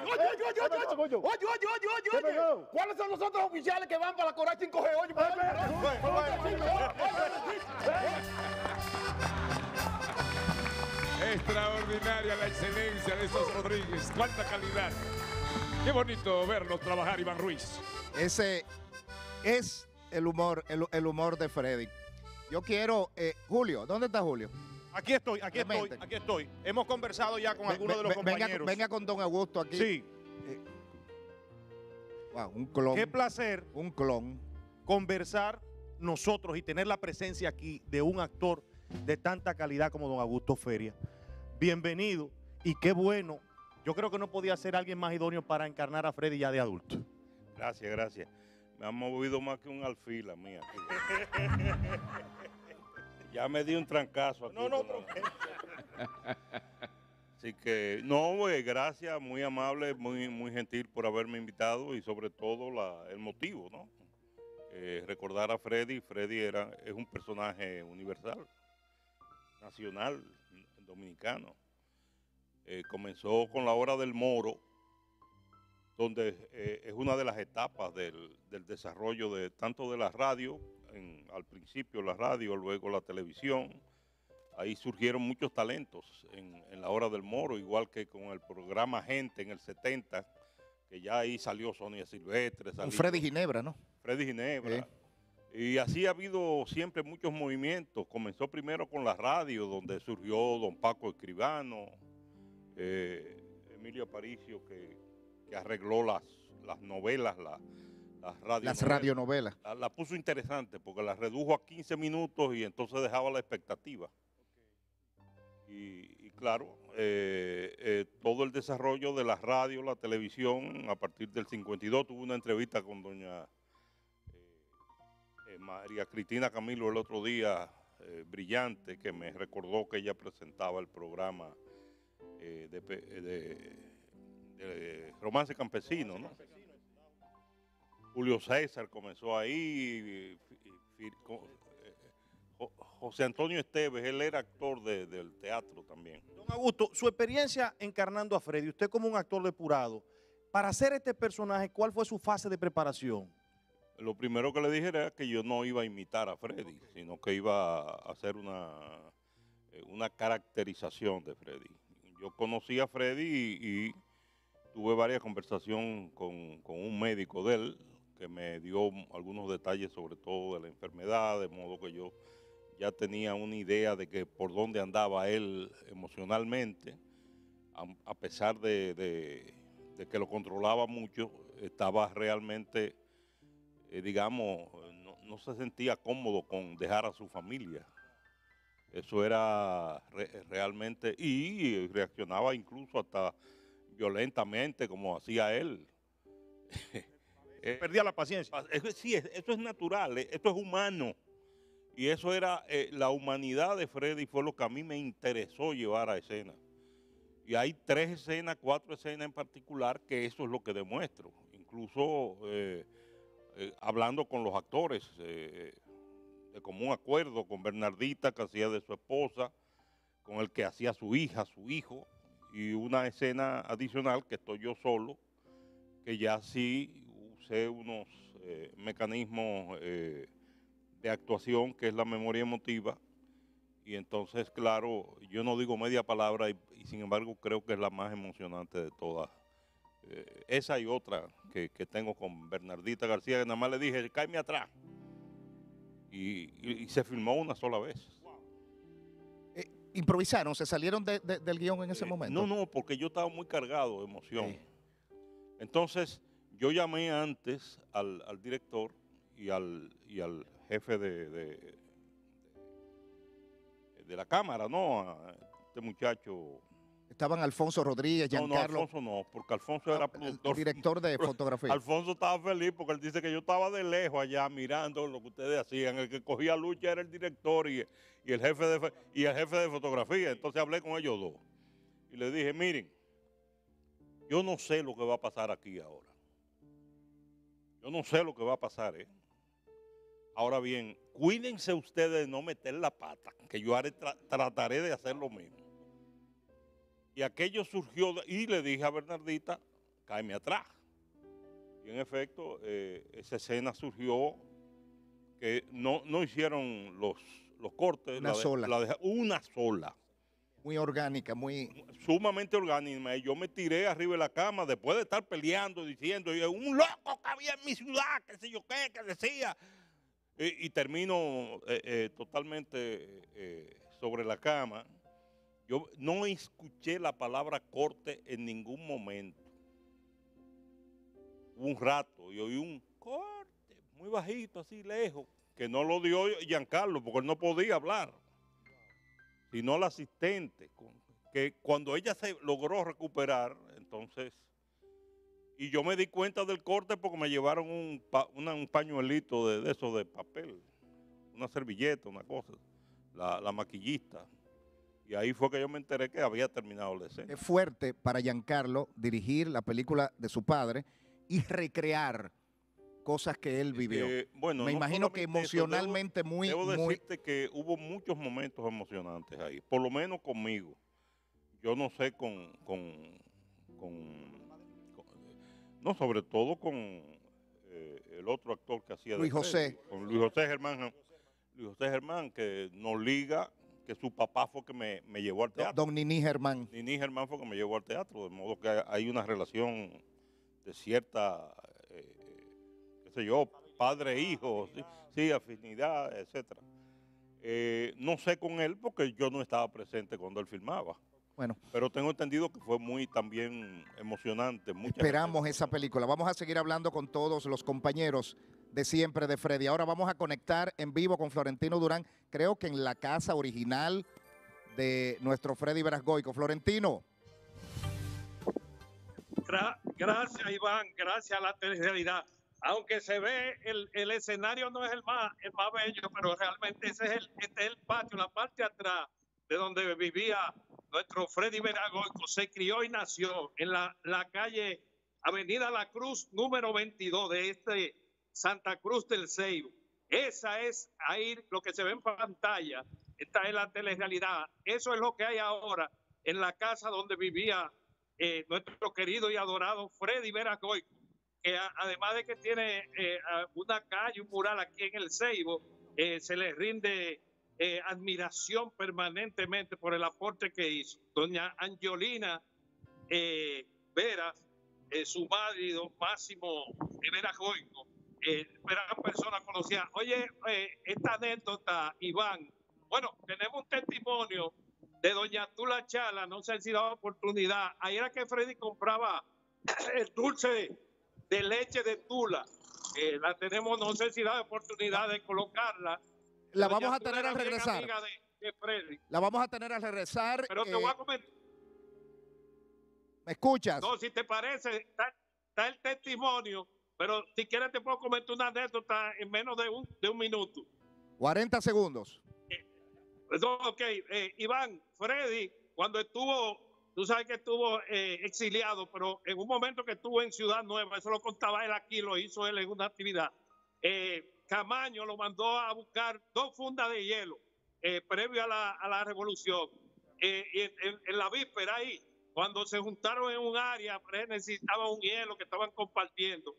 S3: oye, oye, ¿Cuáles son los otros oficiales que van para la Coral 5G? Oye,
S1: Extraordinaria la excelencia de esos Rodríguez. Cuánta calidad. Qué bonito verlos trabajar, Iván Ruiz.
S11: Ese es el humor, el, el humor de Freddy. Yo quiero, eh, Julio, ¿dónde está Julio?
S3: Aquí estoy, aquí estoy, aquí estoy. Hemos conversado ya con algunos de los
S11: venga-
S3: compañeros.
S11: Venga, con don Augusto aquí.
S3: Sí.
S11: Wow, un clon.
S3: Qué placer.
S11: Un clon.
S3: Conversar nosotros y tener la presencia aquí de un actor de tanta calidad como don Augusto Feria. Bienvenido y qué bueno. Yo creo que no podía ser alguien más idóneo para encarnar a Freddy ya de adulto.
S23: Gracias, gracias. Me han movido más que un alfil a mí aquí. ya me di un trancazo aquí.
S3: No, no,
S23: la- Así que, no, eh, gracias, muy amable, muy, muy gentil por haberme invitado y sobre todo la- el motivo, ¿no? Eh, recordar a Freddy, Freddy era, es un personaje universal, nacional, dominicano. Eh, comenzó con la hora del moro, donde eh, es una de las etapas del, del desarrollo de tanto de la radio, en- al principio la radio, luego la televisión. Ahí surgieron muchos talentos en, en la hora del moro, igual que con el programa Gente en el 70, que ya ahí salió Sonia Silvestre.
S11: Con
S23: salió
S11: Freddy Ginebra, ¿no?
S23: Freddy Ginebra. Y así ha habido siempre muchos movimientos. Comenzó primero con la radio, donde surgió don Paco Escribano, eh, Emilio Aparicio, que, que arregló las, las novelas, la- las radionovelas.
S11: Las radionovelas.
S23: La, la puso interesante porque la redujo a 15 minutos y entonces dejaba la expectativa. Y, y claro, eh, eh, todo el desarrollo de la radio, la televisión, a partir del 52 tuve una entrevista con doña María Cristina Camilo el otro día, eh, brillante, que me recordó que ella presentaba el programa eh, de, pe- de- de Romance Campesino, ¿no? Julio César comenzó ahí, eh, José Antonio Esteves, él era actor de- del teatro también.
S3: Don Augusto, su experiencia encarnando a Freddy, usted como un actor depurado, para hacer este personaje, ¿cuál fue su fase de preparación?
S23: Lo primero que le dije era que yo no iba a imitar a Freddy, sino que iba a hacer una, eh, una caracterización de Freddy. Yo conocí a Freddy y, y tuve varias conversaciones con, con un médico de él que me dio algunos detalles sobre todo de la enfermedad, de modo que yo ya tenía una idea de que por dónde andaba él emocionalmente, a, a pesar de, de- de que lo controlaba mucho, estaba realmente eh, digamos, no, no se sentía cómodo con dejar a su familia. Eso era re- realmente, y reaccionaba incluso hasta violentamente como hacía él. Eh,
S3: Perdía la paciencia.
S23: Sí, es- eso es natural, eh, esto es humano. Y eso era, eh, la humanidad de Freddy fue lo que a mí me interesó llevar a escena. Y hay tres escenas, cuatro escenas en particular, que eso es lo que demuestro. Incluso eh, eh, hablando con los actores, eh, de común acuerdo, con Bernardita, que hacía de su esposa, con el que hacía su hija, su hijo, y una escena adicional que estoy yo solo, que ya sí usé unos eh, mecanismos eh, de actuación, que es la memoria emotiva, y entonces, claro, yo no digo media palabra y, y sin embargo creo que es la más emocionante de todas. Eh, esa y otra que, que tengo con Bernardita García, que nada más le dije, cáeme atrás. Y, y- y se filmó una sola vez.
S11: Improvisaron, se salieron de- de- del guion en ese momento.
S23: No, no, porque yo estaba muy cargado de emoción. Entonces, yo llamé antes al, al director y al, y al jefe de, de, de la cámara, ¿no? A este muchacho.
S11: Estaban Alfonso Rodríguez,
S23: No, no,
S11: Giancarlo,
S23: Alfonso no, porque Alfonso era productor.
S11: director de fotografía.
S23: Alfonso estaba feliz porque él dice que yo estaba de lejos allá mirando lo que ustedes hacían. El que cogía lucha era el director y, y el jefe de, y el jefe de fotografía. Entonces hablé con ellos dos. Y les dije, miren, yo no sé lo que va a pasar aquí ahora. Yo no sé lo que va a pasar, ¿eh? Ahora bien, cuídense ustedes de no meter la pata, que yo haré- tra- trataré de hacer lo mismo. Y aquello surgió, y le dije a Bernardita, cáeme atrás. Y en efecto, eh, esa escena surgió que no, no hicieron los, los cortes.
S11: Una
S23: la de-
S11: sola.
S23: la una sola.
S11: muy orgánica, muy...
S23: Sumamente orgánica. Y yo me tiré arriba de la cama después de estar peleando, diciendo, "Y un loco que había en mi ciudad, qué sé yo qué, que decía. Y, y termino eh, eh, totalmente eh, sobre la cama. Yo no escuché la palabra corte en ningún momento. Un rato y oí un corte muy bajito, así lejos, que no lo dio Giancarlo porque él no podía hablar, sino la asistente, que cuando ella se logró recuperar, entonces, y yo me di cuenta del corte porque me llevaron un, pa- una- un pañuelito de, eso de papel, una servilleta, una cosa, la maquillista. Y ahí fue que yo me enteré que había terminado la escena.
S11: Es fuerte para Giancarlo dirigir la película de su padre y recrear cosas que él vivió.
S23: Eh, bueno,
S11: Me
S23: no
S11: imagino que
S23: solamente eso,
S11: emocionalmente
S23: debo-
S11: muy,
S23: Debo
S11: muy...
S23: decirte que hubo muchos momentos emocionantes ahí, por lo menos conmigo. Yo no sé con, con, con- no, sobre todo con eh, el otro actor que hacía de
S11: Luis José.
S23: Freddy, con Luis José Germán, Luis José Germán, que nos liga, que su papá fue que me, me llevó al teatro.
S11: Don Nini Germán.
S23: Nini Germán fue que me llevó al teatro, de modo que hay una relación de cierta, eh, qué sé yo, padre-hijo, sí, sí, afinidad, etcétera. Eh, no sé con él porque yo no estaba presente cuando él filmaba.
S11: Bueno.
S23: Pero tengo entendido que fue muy también emocionante.
S11: Esperamos esa película. Vamos a seguir hablando con todos los compañeros de siempre de Freddy. Ahora vamos a conectar en vivo con Florentino Durán, creo que en la casa original de nuestro Freddy Verasgoico. Florentino.
S24: Gra- gracias, Iván. Gracias a la realidad. Aunque se ve, el, el escenario no es el más, el más bello, pero realmente ese es el, este es el patio, la parte atrás de donde vivía nuestro Freddy Veragoico. Se crió y nació en la, la calle Avenida La Cruz, número 22 de este Santa Cruz del Ceibo. Esa es ahí lo que se ve en pantalla. Esta es la telerealidad. Eso es lo que hay ahora en la casa donde vivía eh, nuestro querido y adorado Freddy Veragoico, que además de que tiene eh, una calle, un mural aquí en el Ceibo, eh, se le rinde admiración permanentemente por el aporte que hizo. Doña Angiolina eh, su marido Máximo Veragoico, eh, gran persona conocida. Oye, eh, esta anécdota, Iván, bueno, tenemos un testimonio de doña Tula Chala, no sé si da oportunidad. Ahí era que Freddy compraba el dulce de, leche de Tula. Eh, la tenemos, no sé si da oportunidad de colocarla.
S11: La
S24: Doña
S11: vamos a tener al regresar.
S24: amiga de- de Freddy.
S11: La vamos a tener al regresar.
S24: Pero te
S11: eh,
S24: voy a comentar.
S11: ¿Me escuchas?
S24: No, si te parece, está, está el testimonio, pero si quieres te puedo comentar una anécdota en menos de un, de un minuto.
S11: 40 segundos.
S24: Perdón, ok, eh, Iván, Freddy, cuando estuvo, tú sabes que estuvo eh, exiliado, pero en un momento que estuvo en Ciudad Nueva, eso lo contaba él aquí, lo hizo él en una actividad. eh, Camaño lo mandó a buscar dos fundas de hielo eh, previo a la, a la revolución. Eh, y en, en- en la víspera ahí, cuando se juntaron en un área, Freddy necesitaba un hielo que estaban compartiendo.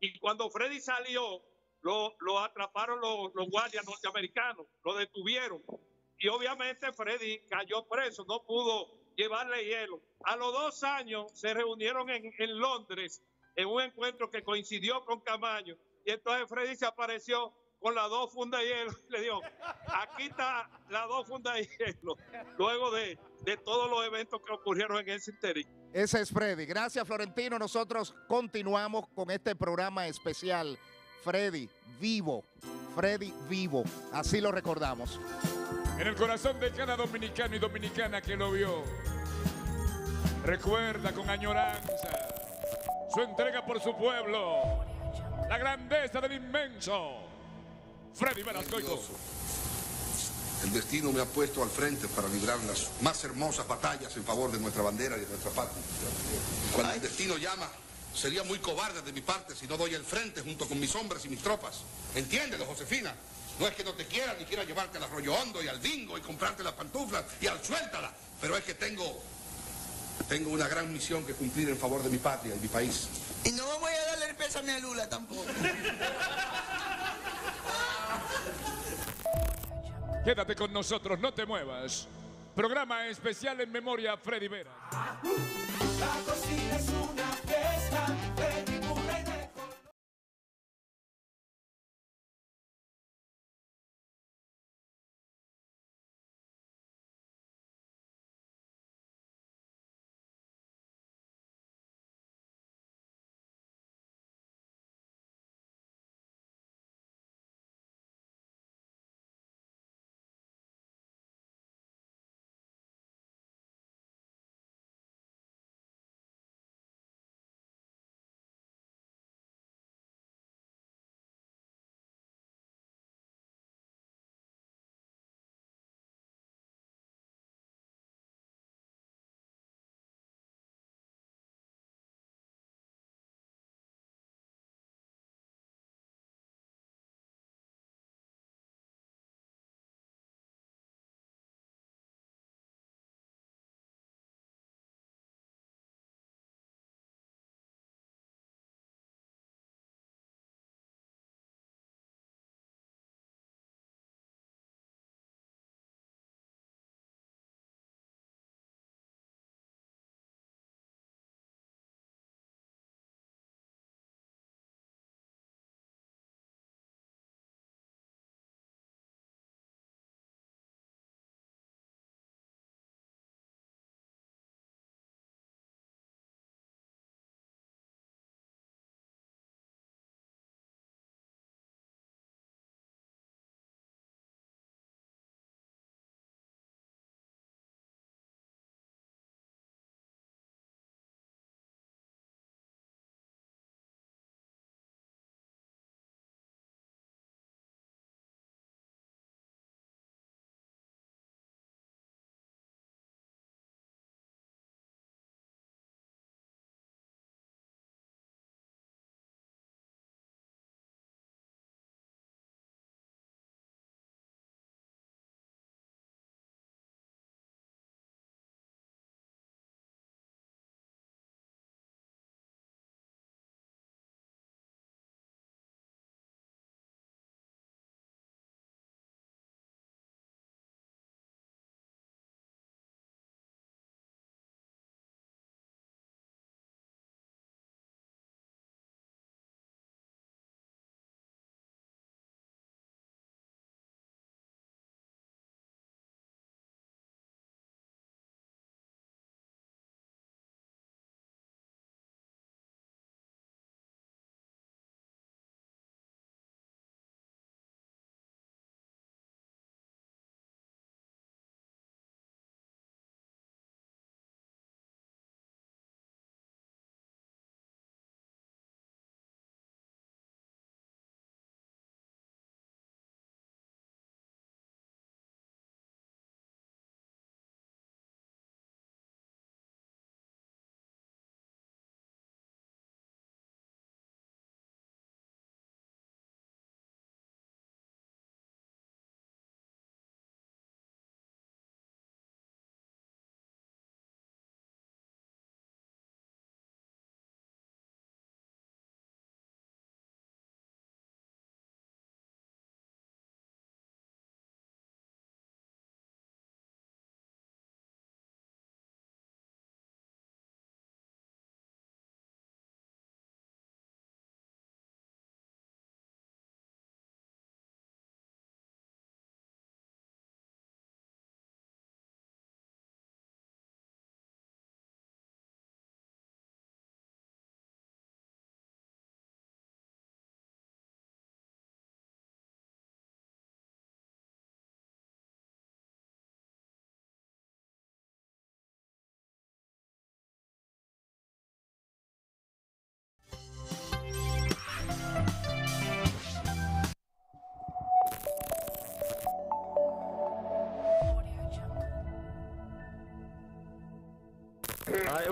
S24: Y cuando Freddy salió, lo, atraparon los, guardias norteamericanos, lo detuvieron. Y obviamente Freddy cayó preso, no pudo llevarle hielo. A los dos años se reunieron en, Londres en un encuentro que coincidió con Camaño. Y entonces Freddy se apareció con las dos fundas de hielo le dijo, aquí está las dos fundas de hielo, luego de, de todos los eventos que ocurrieron en ese interín.
S11: Ese es Freddy. Gracias, Florentino. Nosotros continuamos con este programa especial. Freddy vivo. Freddy vivo. Así lo recordamos.
S1: En el corazón de cada dominicano y dominicana que lo vio. Recuerda con añoranza su entrega por su pueblo, la grandeza del inmenso Freddy Velascoico.
S25: El destino me ha puesto al frente para librar las más hermosas batallas en favor de nuestra bandera y de nuestra patria. Cuando el destino llama, sería muy cobarde de mi parte si no doy el frente junto con mis hombres y mis tropas. Entiéndelo, Josefina. No es que no te quiera ni quiera llevarte al arroyo hondo y al bingo y comprarte las pantuflas y al suéltala, pero es que tengo, tengo una gran misión que cumplir en favor de mi patria y mi país.
S26: Y no voy a darle el pésame a Lula tampoco.
S1: Quédate con nosotros, no te muevas. Programa especial en memoria a Freddy Vera.
S27: La cocina es una fiesta.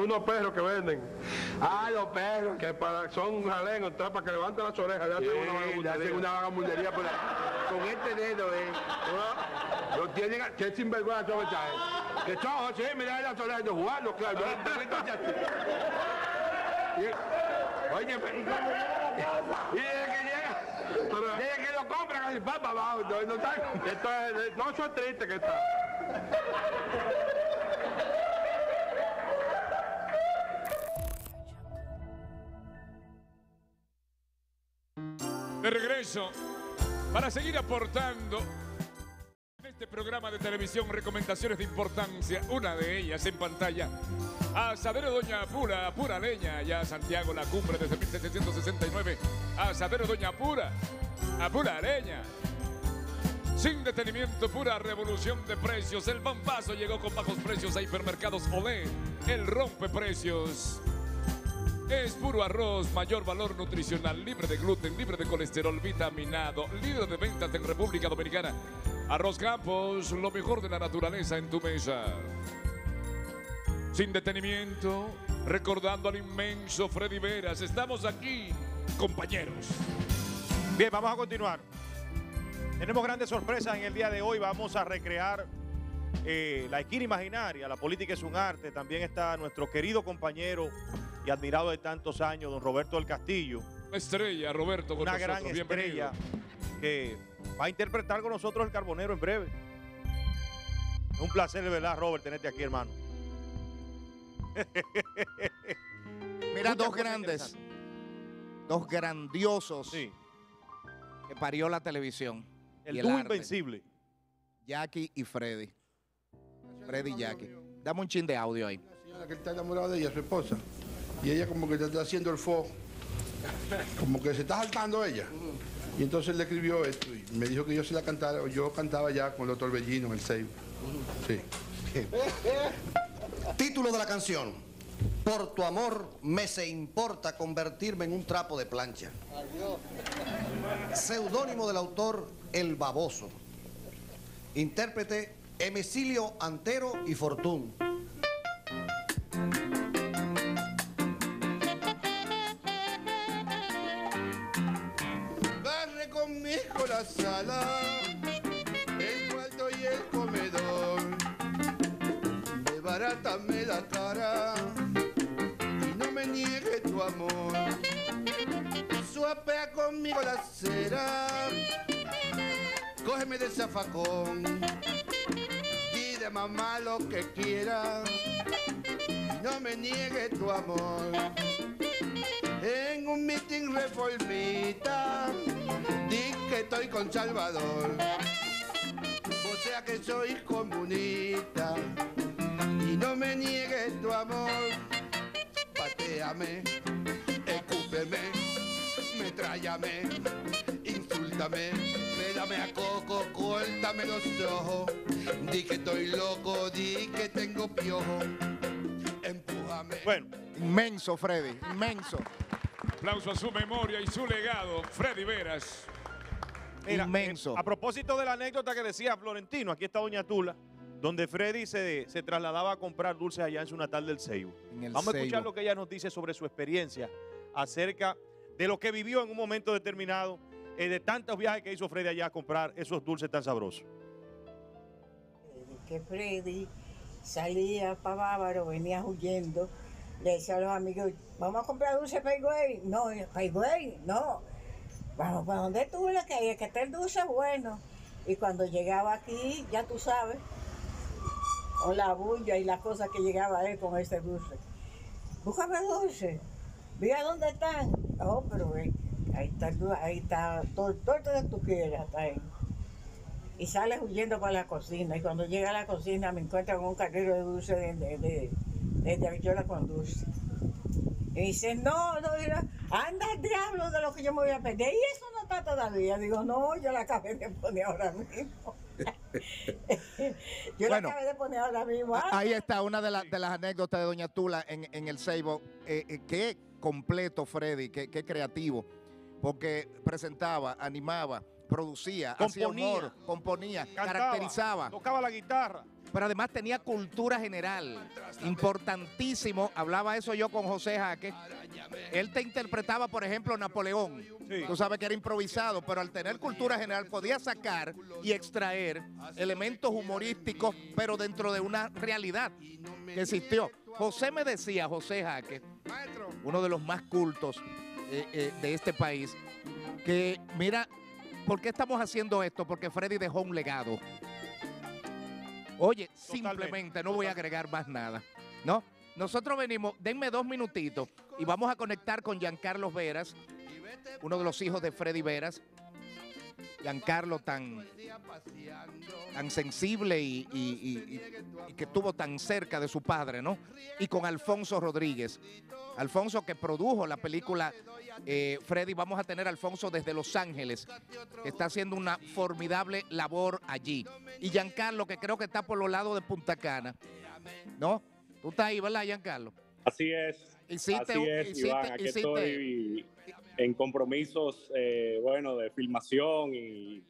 S10: Unos perros que venden. Ah, los perros. Que para, son jalengos, entonces para que levanten las orejas, le hacen una vagabundería. Le hacen una vagabundería por la- con este dedo, ¿eh? ¿No? Lo tienen, que sinvergüenza gente. Que son, sí, mira las orejas de claro. Y- Oye, pero- y desde que llega, desde que lo compran, abajo. No, no, no, triste que está.
S1: De para seguir aportando en este programa de televisión recomendaciones de importancia, una de ellas en pantalla, Asadero Doña Pura, pura leña, ya Santiago la cumbre desde 1769, Asadero Doña Pura, a pura leña. Sin detenimiento, pura revolución de precios. El bombazo llegó con bajos precios a hipermercados Olé. El rompe precios. Es puro arroz, mayor valor nutricional, libre de gluten, libre de colesterol, vitaminado, líder de ventas en República Dominicana. Arroz Campos, lo mejor de la naturaleza en tu mesa. Sin detenimiento, recordando al inmenso Freddy Veras, estamos aquí, compañeros.
S3: Bien, vamos a continuar. Tenemos grandes sorpresas en el día de hoy. Vamos a recrear eh, la esquina imaginaria. La política es un arte. También está nuestro querido compañero y admirado de tantos años, don Roberto del Castillo.
S1: Una estrella, Roberto, con
S3: Una
S1: nosotros.
S3: gran
S1: Bienvenido.
S3: estrella que va a interpretar con nosotros el Carbonero en breve. Es un placer, de verdad, Robert, tenerte aquí, hermano.
S11: Mira, dos grandes, dos grandiosos que parió la televisión.
S3: El
S11: y arte.
S3: invencible.
S11: Jackie y Freddy. Freddy y Jackie. Dame un chin de audio ahí.
S10: señora que está enamorado de ella, su esposa. Y ella como que te está haciendo el fo. Como que se está saltando ella. Y entonces le escribió esto y me dijo que yo se la cantara, yo cantaba ya con el doctor Bellino en el Seibo. Sí.
S28: Título de la canción. Por tu amor me se importa convertirme en un trapo de plancha. Seudónimo del autor El Baboso. Intérprete Emecilio Antero y Fortún.
S10: Cógeme de zafacón. Y de mamá lo que quiera no me niegue tu amor. En un meeting reformista, di que estoy con Salvador. O sea que soy comunista y no me niegues tu amor. Pateame, escúpeme, metrállame, dame a coco, córtame los ojos. Di que estoy loco, di que tengo piojo. Empújame.
S3: Bueno.
S11: Inmenso, Freddy, inmenso.
S1: Aplauso a su memoria y su legado, Freddy Veras.
S3: Mira, eh, a propósito de la anécdota que decía Florentino, aquí está Doña Tula, donde Freddy se, se trasladaba a comprar dulces allá en su natal del Seibo. Vamos a escuchar lo que ella nos dice sobre su experiencia acerca de lo que vivió en un momento determinado, eh, de tantos viajes que hizo Freddy allá a comprar esos dulces tan sabrosos.
S29: que Freddy salía para Bávaro, venía huyendo, le decía a los amigos, vamos a comprar dulce para. No, para Higüey, no. Vamos para donde tú la que que está el dulce bueno. Y cuando llegaba aquí, ya tú sabes, con la bulla y las cosas que llegaba él con ese dulce. Búscame dulce, mira dónde están. Oh, pero ven, ahí está, dulce, ahí está, todo, todo lo que tú quieras está ahí y sale huyendo para la cocina. Y cuando llega a la cocina me encuentra con un carrero de dulce de, de, de, de, de habichuela con dulce. Y dice, no, no, anda el diablo de lo que yo me voy a perder. Y eso no está todavía. Digo, no, yo la acabé de poner ahora mismo. yo
S11: Bueno,
S29: la acabé de poner ahora mismo.
S11: Ahí está una de, las- de las anécdotas de Doña Tula en, en el Seibo. Eh, eh, qué completo, Freddy, qué, qué creativo. Porque presentaba, animaba, producía, hacía humor, componía,
S3: Cantaba,
S11: caracterizaba.
S3: Tocaba la guitarra.
S11: pero además tenía cultura general. Importantísimo. Hablaba eso yo con José Jaque. Él te interpretaba, por ejemplo, Napoleón. Tú sabes que era improvisado, pero al tener cultura general podía sacar y extraer elementos humorísticos, pero dentro de una realidad que existió. José me decía, José Jaque, uno de los más cultos eh, eh, de este país, que mira, ¿por qué estamos haciendo esto? Porque Freddy dejó un legado. Oye, simplemente no voy a agregar más nada, ¿no? Nosotros venimos, denme dos minutitos y vamos a conectar con Giancarlo Veras, uno de los hijos de Freddy Veras. Giancarlo tan, tan sensible y, y- y- y- y que estuvo tan cerca de su padre, ¿no? Y con Alfonso Rodríguez. Alfonso que produjo la película eh, Freddy, vamos a tener a Alfonso desde Los Ángeles, que está haciendo una formidable labor allí. Y Giancarlo, que creo que está por los lados de Punta Cana, ¿no? Tú estás ahí, ¿verdad, Giancarlo?
S30: Así es.
S11: Hiciste
S30: así es,
S11: hiciste-
S30: Iván. Aquí
S11: hiciste-
S30: estoy en compromisos, eh, bueno, de filmación y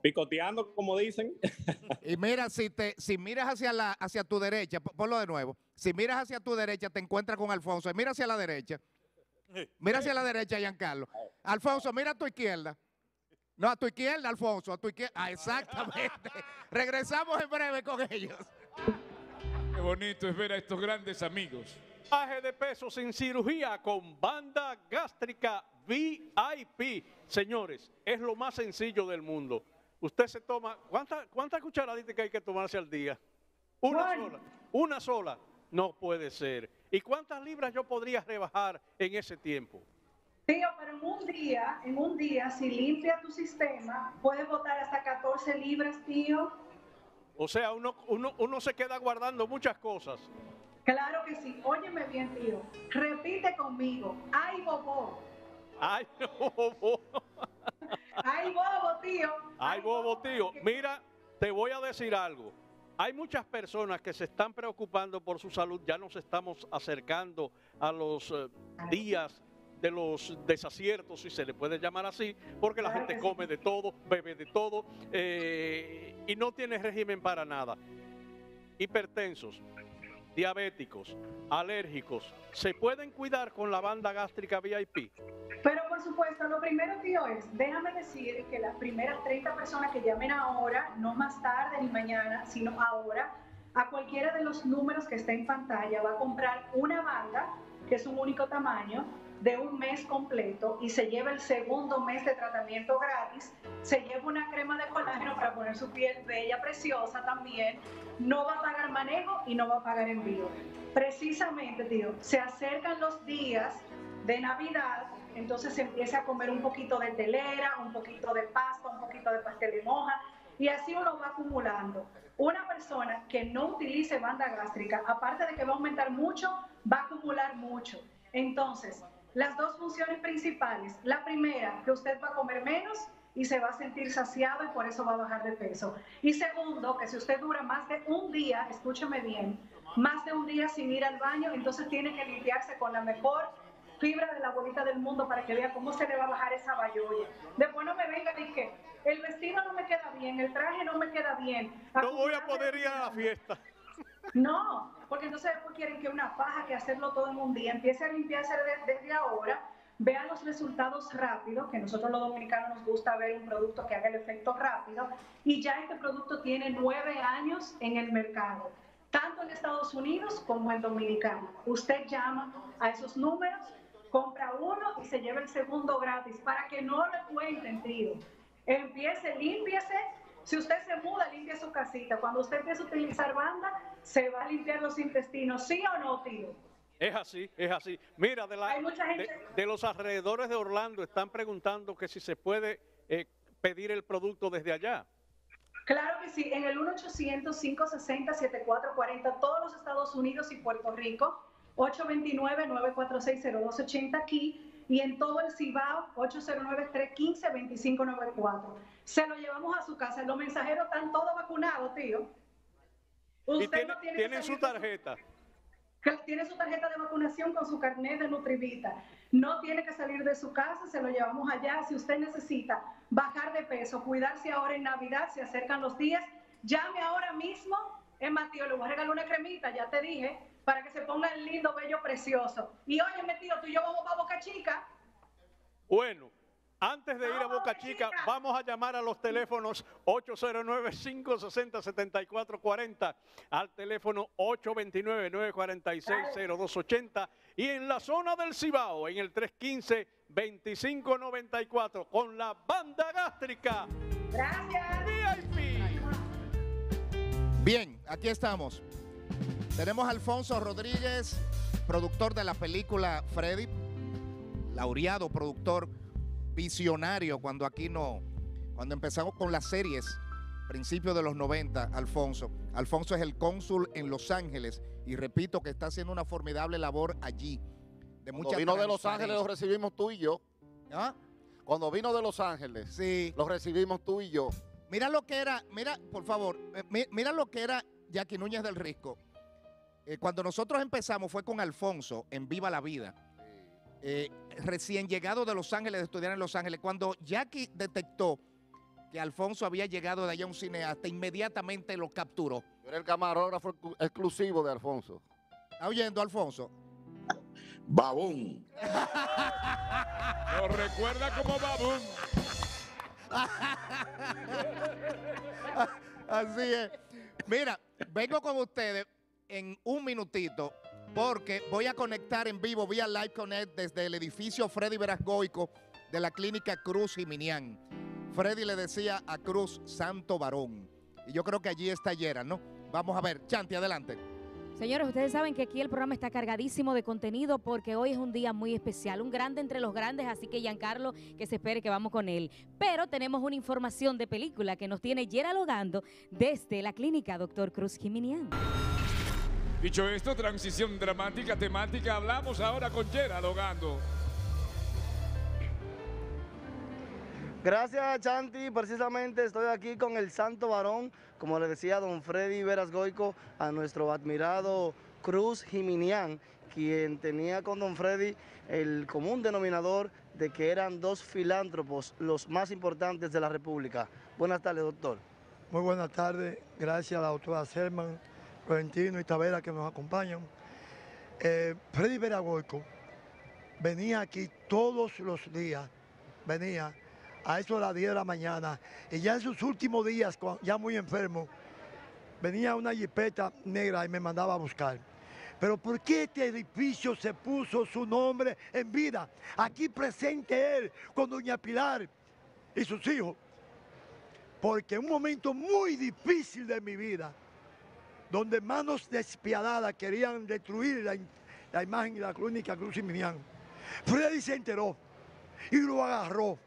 S30: picoteando, como dicen.
S11: Y mira, si te, si miras hacia la, hacia tu derecha, po- ponlo de nuevo. Si miras hacia tu derecha, te encuentras con Alfonso. Y mira hacia la derecha. Mira hacia la derecha, Giancarlo. Alfonso, mira a tu izquierda. No, a tu izquierda, Alfonso, a tu izquierda. Ah, exactamente. Regresamos en breve con ellos.
S1: Qué bonito es ver a estos grandes amigos.
S15: Baje de peso sin cirugía con banda gástrica VIP. Señores, es lo más sencillo del mundo. Usted se toma, ¿cuántas cuántas cucharaditas que hay que tomarse al día? Una sola. Una sola. No puede ser. ¿Y cuántas libras yo podría rebajar en ese tiempo?
S31: Tío, pero en un día, en un día, si limpia tu sistema, puedes botar hasta 14 libras, tío.
S15: O sea, uno, uno, uno se queda guardando muchas cosas.
S31: Claro que sí. Óyeme bien, tío. Repite conmigo. Ay, bobo.
S15: Ay, bobo.
S31: Ay, bobo, tío.
S15: Ay, bobo, tío. Mira, te voy a decir algo. Hay muchas personas que se están preocupando por su salud. Ya nos estamos acercando a los eh, días de los desaciertos, si se le puede llamar así, porque la gente come de todo, bebe de todo eh, y no tiene régimen para nada. Hipertensos, diabéticos, alérgicos, ¿se pueden cuidar con la banda gástrica VIP?
S31: Pero por supuesto, lo primero, tío, es, déjame decir que las primeras 30 personas que llamen ahora, no más tarde ni mañana, sino ahora, a cualquiera de los números que está en pantalla, va a comprar una banda, que es un único tamaño, de un mes completo y se lleva el segundo mes de tratamiento gratis, se lleva una crema de colágeno para poner su piel bella, preciosa también, no va a pagar manejo y no va a pagar envío. Precisamente, tío, se acercan los días de Navidad, entonces se empieza a comer un poquito de telera, un poquito de pasta, un poquito de pastel de moja, y así uno va acumulando. Una persona que no utilice banda gástrica, aparte de que va a aumentar mucho, va a acumular mucho. Entonces, las dos funciones principales. La primera, que usted va a comer menos y se va a sentir saciado y por eso va a bajar de peso. Y segundo, que si usted dura más de un día, escúcheme bien, más de un día sin ir al baño, entonces tiene que limpiarse con la mejor fibra de la bolita del mundo para que vea cómo se le va a bajar esa bayolla. Después no me venga y que el vestido no me queda bien, el traje no me queda bien.
S15: No voy a poder ir a la fiesta.
S31: No, porque entonces después quieren que una faja, que hacerlo todo en un día, empiece a limpiarse de- desde ahora, vea los resultados rápidos, que nosotros los dominicanos nos gusta ver un producto que haga el efecto rápido, y ya este producto tiene nueve años en el mercado, tanto en Estados Unidos como en Dominicana. Usted llama a esos números, compra uno y se lleva el segundo gratis, para que no le cuenten, tío. Empiece, límpiese. Si usted se muda, limpie su casita. Cuando usted empiece a utilizar banda, se va a limpiar los intestinos, ¿sí o no, tío?
S15: Es así, es así. Mira, de, la-
S31: gente-
S15: de, de los alrededores de Orlando están preguntando que si se puede eh, pedir el producto desde allá.
S31: Claro que sí, en el 1-800-560-7440, todos los Estados Unidos y Puerto Rico, 829-946-0280 aquí, y en todo el Cibao, 809-315-2594. Se lo llevamos a su casa. Los mensajeros están todos vacunados, tío.
S15: Y
S31: Usted
S15: tiene-
S31: no tiene
S15: tienen su tarjeta.
S31: tiene su tarjeta de vacunación con su carnet de Nutrivita. No tiene que salir de su casa, se lo llevamos allá. Si usted necesita bajar de peso, cuidarse ahora en Navidad, se acercan los días, llame ahora mismo Es más, tío, le voy a regalar una cremita, ya te dije, para que se ponga el lindo, bello, precioso. Y óyeme, tío, tú y yo vamos para Boca Chica.
S15: Bueno, antes de ir a Boca Chica, vamos a llamar a los teléfonos 809-560-7440, al teléfono 829-946-0280 y en la zona del Cibao, en el 315-2594, con la banda gástrica.
S31: Gracias.
S15: VIP.
S11: Bien, aquí estamos. Tenemos a Alfonso Rodríguez, productor de la película Freddy, laureado productor, visionario cuando aquí no, cuando empezamos con las series, principios de los 90, Alfonso. Alfonso es el cónsul en Los Ángeles y repito que está haciendo una formidable labor allí. De
S32: Cuando
S11: mucha
S32: vino de Los Ángeles lo recibimos tú y yo.
S11: ¿Ah?
S32: Cuando vino de Los Ángeles,
S11: sí.
S32: lo recibimos tú y yo.
S11: Mira lo que era, mira, por favor, eh, mi- mira lo que era Jackie Núñez del Risco. Eh, cuando nosotros empezamos fue con Alfonso en Viva la Vida. Eh, recién llegado de Los Ángeles, de estudiar en Los Ángeles. Cuando Jackie detectó que Alfonso había llegado de allá a un cineasta, inmediatamente lo capturó.
S32: Yo era el camarógrafo exclu- exclusivo de Alfonso.
S11: ¿Está oyendo, Alfonso?
S25: Babón.
S1: Lo recuerda como babón.
S11: Así es. Mira, vengo con ustedes en un minutito porque voy a conectar en vivo vía Live Connect desde el edificio Freddy Verasgoico de la clínica Cruz Jiminián. Freddy le decía a Cruz Santo Varón. Y yo creo que allí está Yera, ¿no? Vamos a ver. Chanti, adelante.
S33: Señores, ustedes saben que aquí el programa está cargadísimo de contenido porque hoy es un día muy especial, un grande entre los grandes, así que Giancarlo, que se espere que vamos con él. Pero tenemos una información de película que nos tiene Yera Logando desde la clínica Doctor Cruz Jiminián.
S1: Dicho esto, transición dramática, temática. Hablamos ahora con Gerard Logando.
S34: Gracias, Chanti. Precisamente estoy aquí con el santo varón, como le decía don Freddy Veras Goico, a nuestro admirado Cruz Jiminián, quien tenía con don Freddy el común denominador de que eran dos filántropos, los más importantes de la República. Buenas tardes, doctor.
S35: Muy buenas tardes, gracias a la doctora Selman, Florentino y Tavera que nos acompañan. Eh, Freddy Veragoico venía aquí todos los días, venía a eso de las 10 de la mañana y ya en sus últimos días, ya muy enfermo, venía una jipeta negra y me mandaba a buscar. Pero ¿por qué este edificio se puso su nombre en vida? Aquí presente él con doña Pilar y sus hijos porque un momento muy difícil de mi vida, donde manos despiadadas querían destruir la, imagen y la clínica Cruz y Minián, Freddy se enteró y lo agarró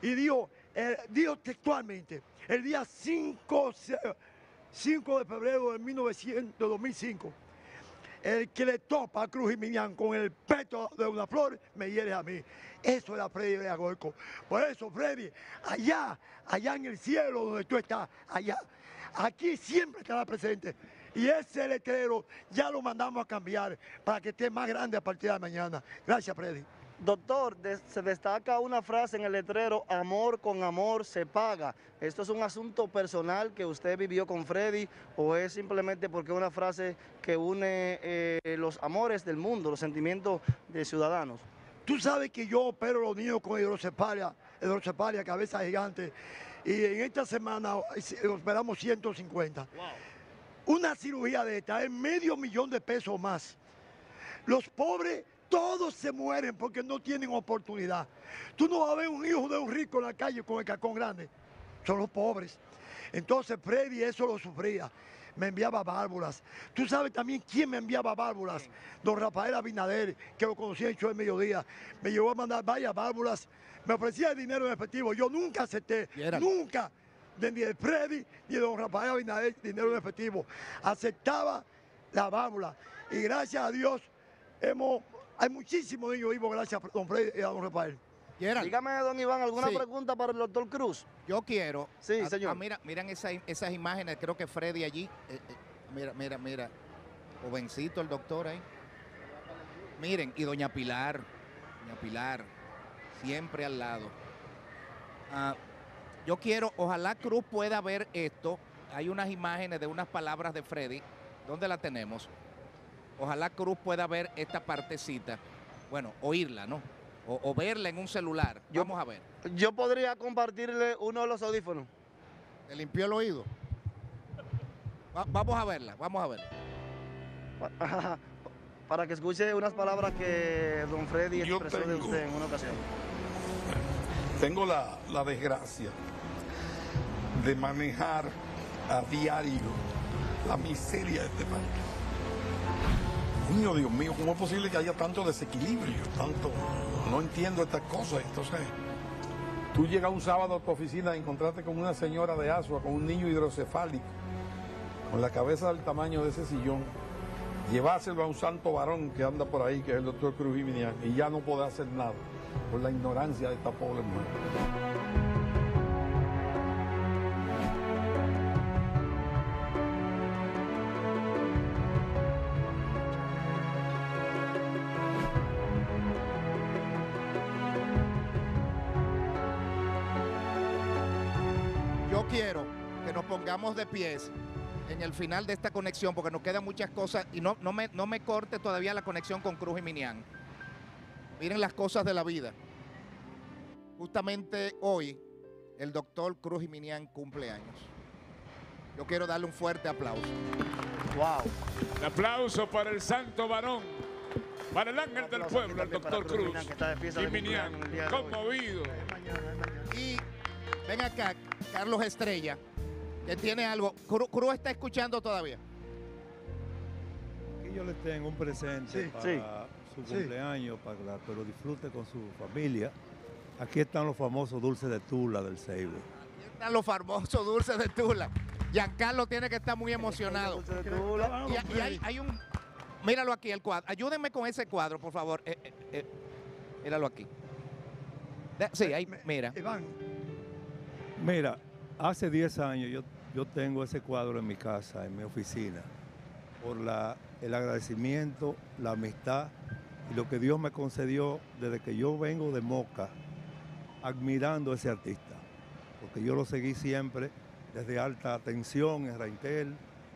S35: y dijo, eh, textualmente, el día 5, se- 5 de febrero de 1900, de 2005, el que le topa a Cruz y Minián con el peto de una flor, me hiere a mí. Eso era Freddy Beagoico. Por eso, Freddy, allá, allá en el cielo donde tú estás, allá, aquí siempre estará presente. Y ese letrero ya lo mandamos a cambiar para que esté más grande a partir de mañana. Gracias, Freddy.
S34: Doctor, se destaca una frase en el letrero, amor con amor se paga. ¿Esto es un asunto personal que usted vivió con Freddy o es simplemente porque es una frase que une eh, los amores del mundo, los sentimientos de ciudadanos?
S35: Tú sabes que yo opero los niños con hidrocefalia, hidrocefalia, cabeza gigante. Y en esta semana eh, operamos 150. Una cirugía de esta es medio millón de pesos más. Los pobres todos se mueren porque no tienen oportunidad. Tú no vas a ver un hijo de un rico en la calle con el cacón grande. Son los pobres. Entonces Freddy eso lo sufría. Me enviaba válvulas. Tú sabes también quién me enviaba válvulas. Don Rafael Abinader, que lo conocía en de mediodía. Me llevó a mandar varias válvulas. Me ofrecía dinero en efectivo. Yo nunca acepté. Nunca. De ni de Freddy ni de don Rafael Abinader dinero en efectivo. Aceptaba la válvula. Y gracias a Dios hemos, hay muchísimos niños vivos gracias a don Freddy y a don Rafael.
S34: Dígame, don Iván, ¿alguna
S11: Sí.
S34: pregunta para el doctor Cruz?
S11: Yo quiero.
S34: Sí,
S11: a-
S34: señor.
S11: a- mira, miran esa- esas imágenes, creo que Freddy allí. eh, eh, mira, mira, mira. Jovencito el doctor ahí. Miren, y doña Pilar. Doña Pilar. Siempre al lado. Ah, yo quiero, ojalá Cruz pueda ver esto hay unas imágenes de unas palabras de Freddy. ¿Dónde la tenemos? Ojalá Cruz pueda ver esta partecita. Bueno, oírla, ¿no? O, o verla en un celular. Vamos a ver.
S34: Yo podría compartirle uno de los audífonos.
S11: ¿Te limpió el oído? Va- vamos a verla, vamos a ver.
S34: Para que escuche unas palabras que don Freddy expresó de usted en una ocasión.
S10: Tengo la, la desgracia de manejar a diario la miseria de este país. Dios mío, ¿cómo es posible que haya tanto desequilibrio? Tanto. No entiendo estas cosas. Entonces, tú llegas un sábado a tu oficina y encontraste con una señora de Asua, con un niño hidrocefálico, con la cabeza del tamaño de ese sillón. Llevárselo a un santo varón que anda por ahí, que es el doctor Cruz y ya no puede hacer nada por la ignorancia de esta pobre mujer.
S11: Pies en el final de esta conexión, porque nos quedan muchas cosas y no, no, me, no me corte todavía la conexión con Cruz y Minian. Miren las cosas de la vida. Justamente hoy, el doctor Cruz y Minian cumple años. Yo quiero darle un fuerte aplauso.
S34: ¡Wow!
S1: Un aplauso para el santo varón, para el ángel del pueblo, el doctor Cruz.
S34: Minian, el día de hoy.
S1: conmovido.
S11: Y ven acá, Carlos Estrella, que tiene algo. Cruz, está escuchando todavía.
S36: Aquí yo le tengo un presente
S11: Sí,
S36: para
S11: sí.
S36: su
S11: Sí.
S36: cumpleaños, para que lo disfrute con su familia. Aquí están los famosos dulces de Tula del Seibo.
S11: Están los famosos dulces de Tula. Giancarlo tiene que estar muy emocionado. Y, y hay, hay un. Míralo aquí, el cuadro. Ayúdenme con ese cuadro, por favor. Eh, eh, eh, míralo aquí. De- sí, ahí, mira.
S36: Mira, hace 10 años yo, yo tengo ese cuadro en mi casa, en mi oficina, por la, el agradecimiento, la amistad y lo que Dios me concedió desde que yo vengo de Moca, admirando a ese artista, porque yo lo seguí siempre desde alta tensión en Raintel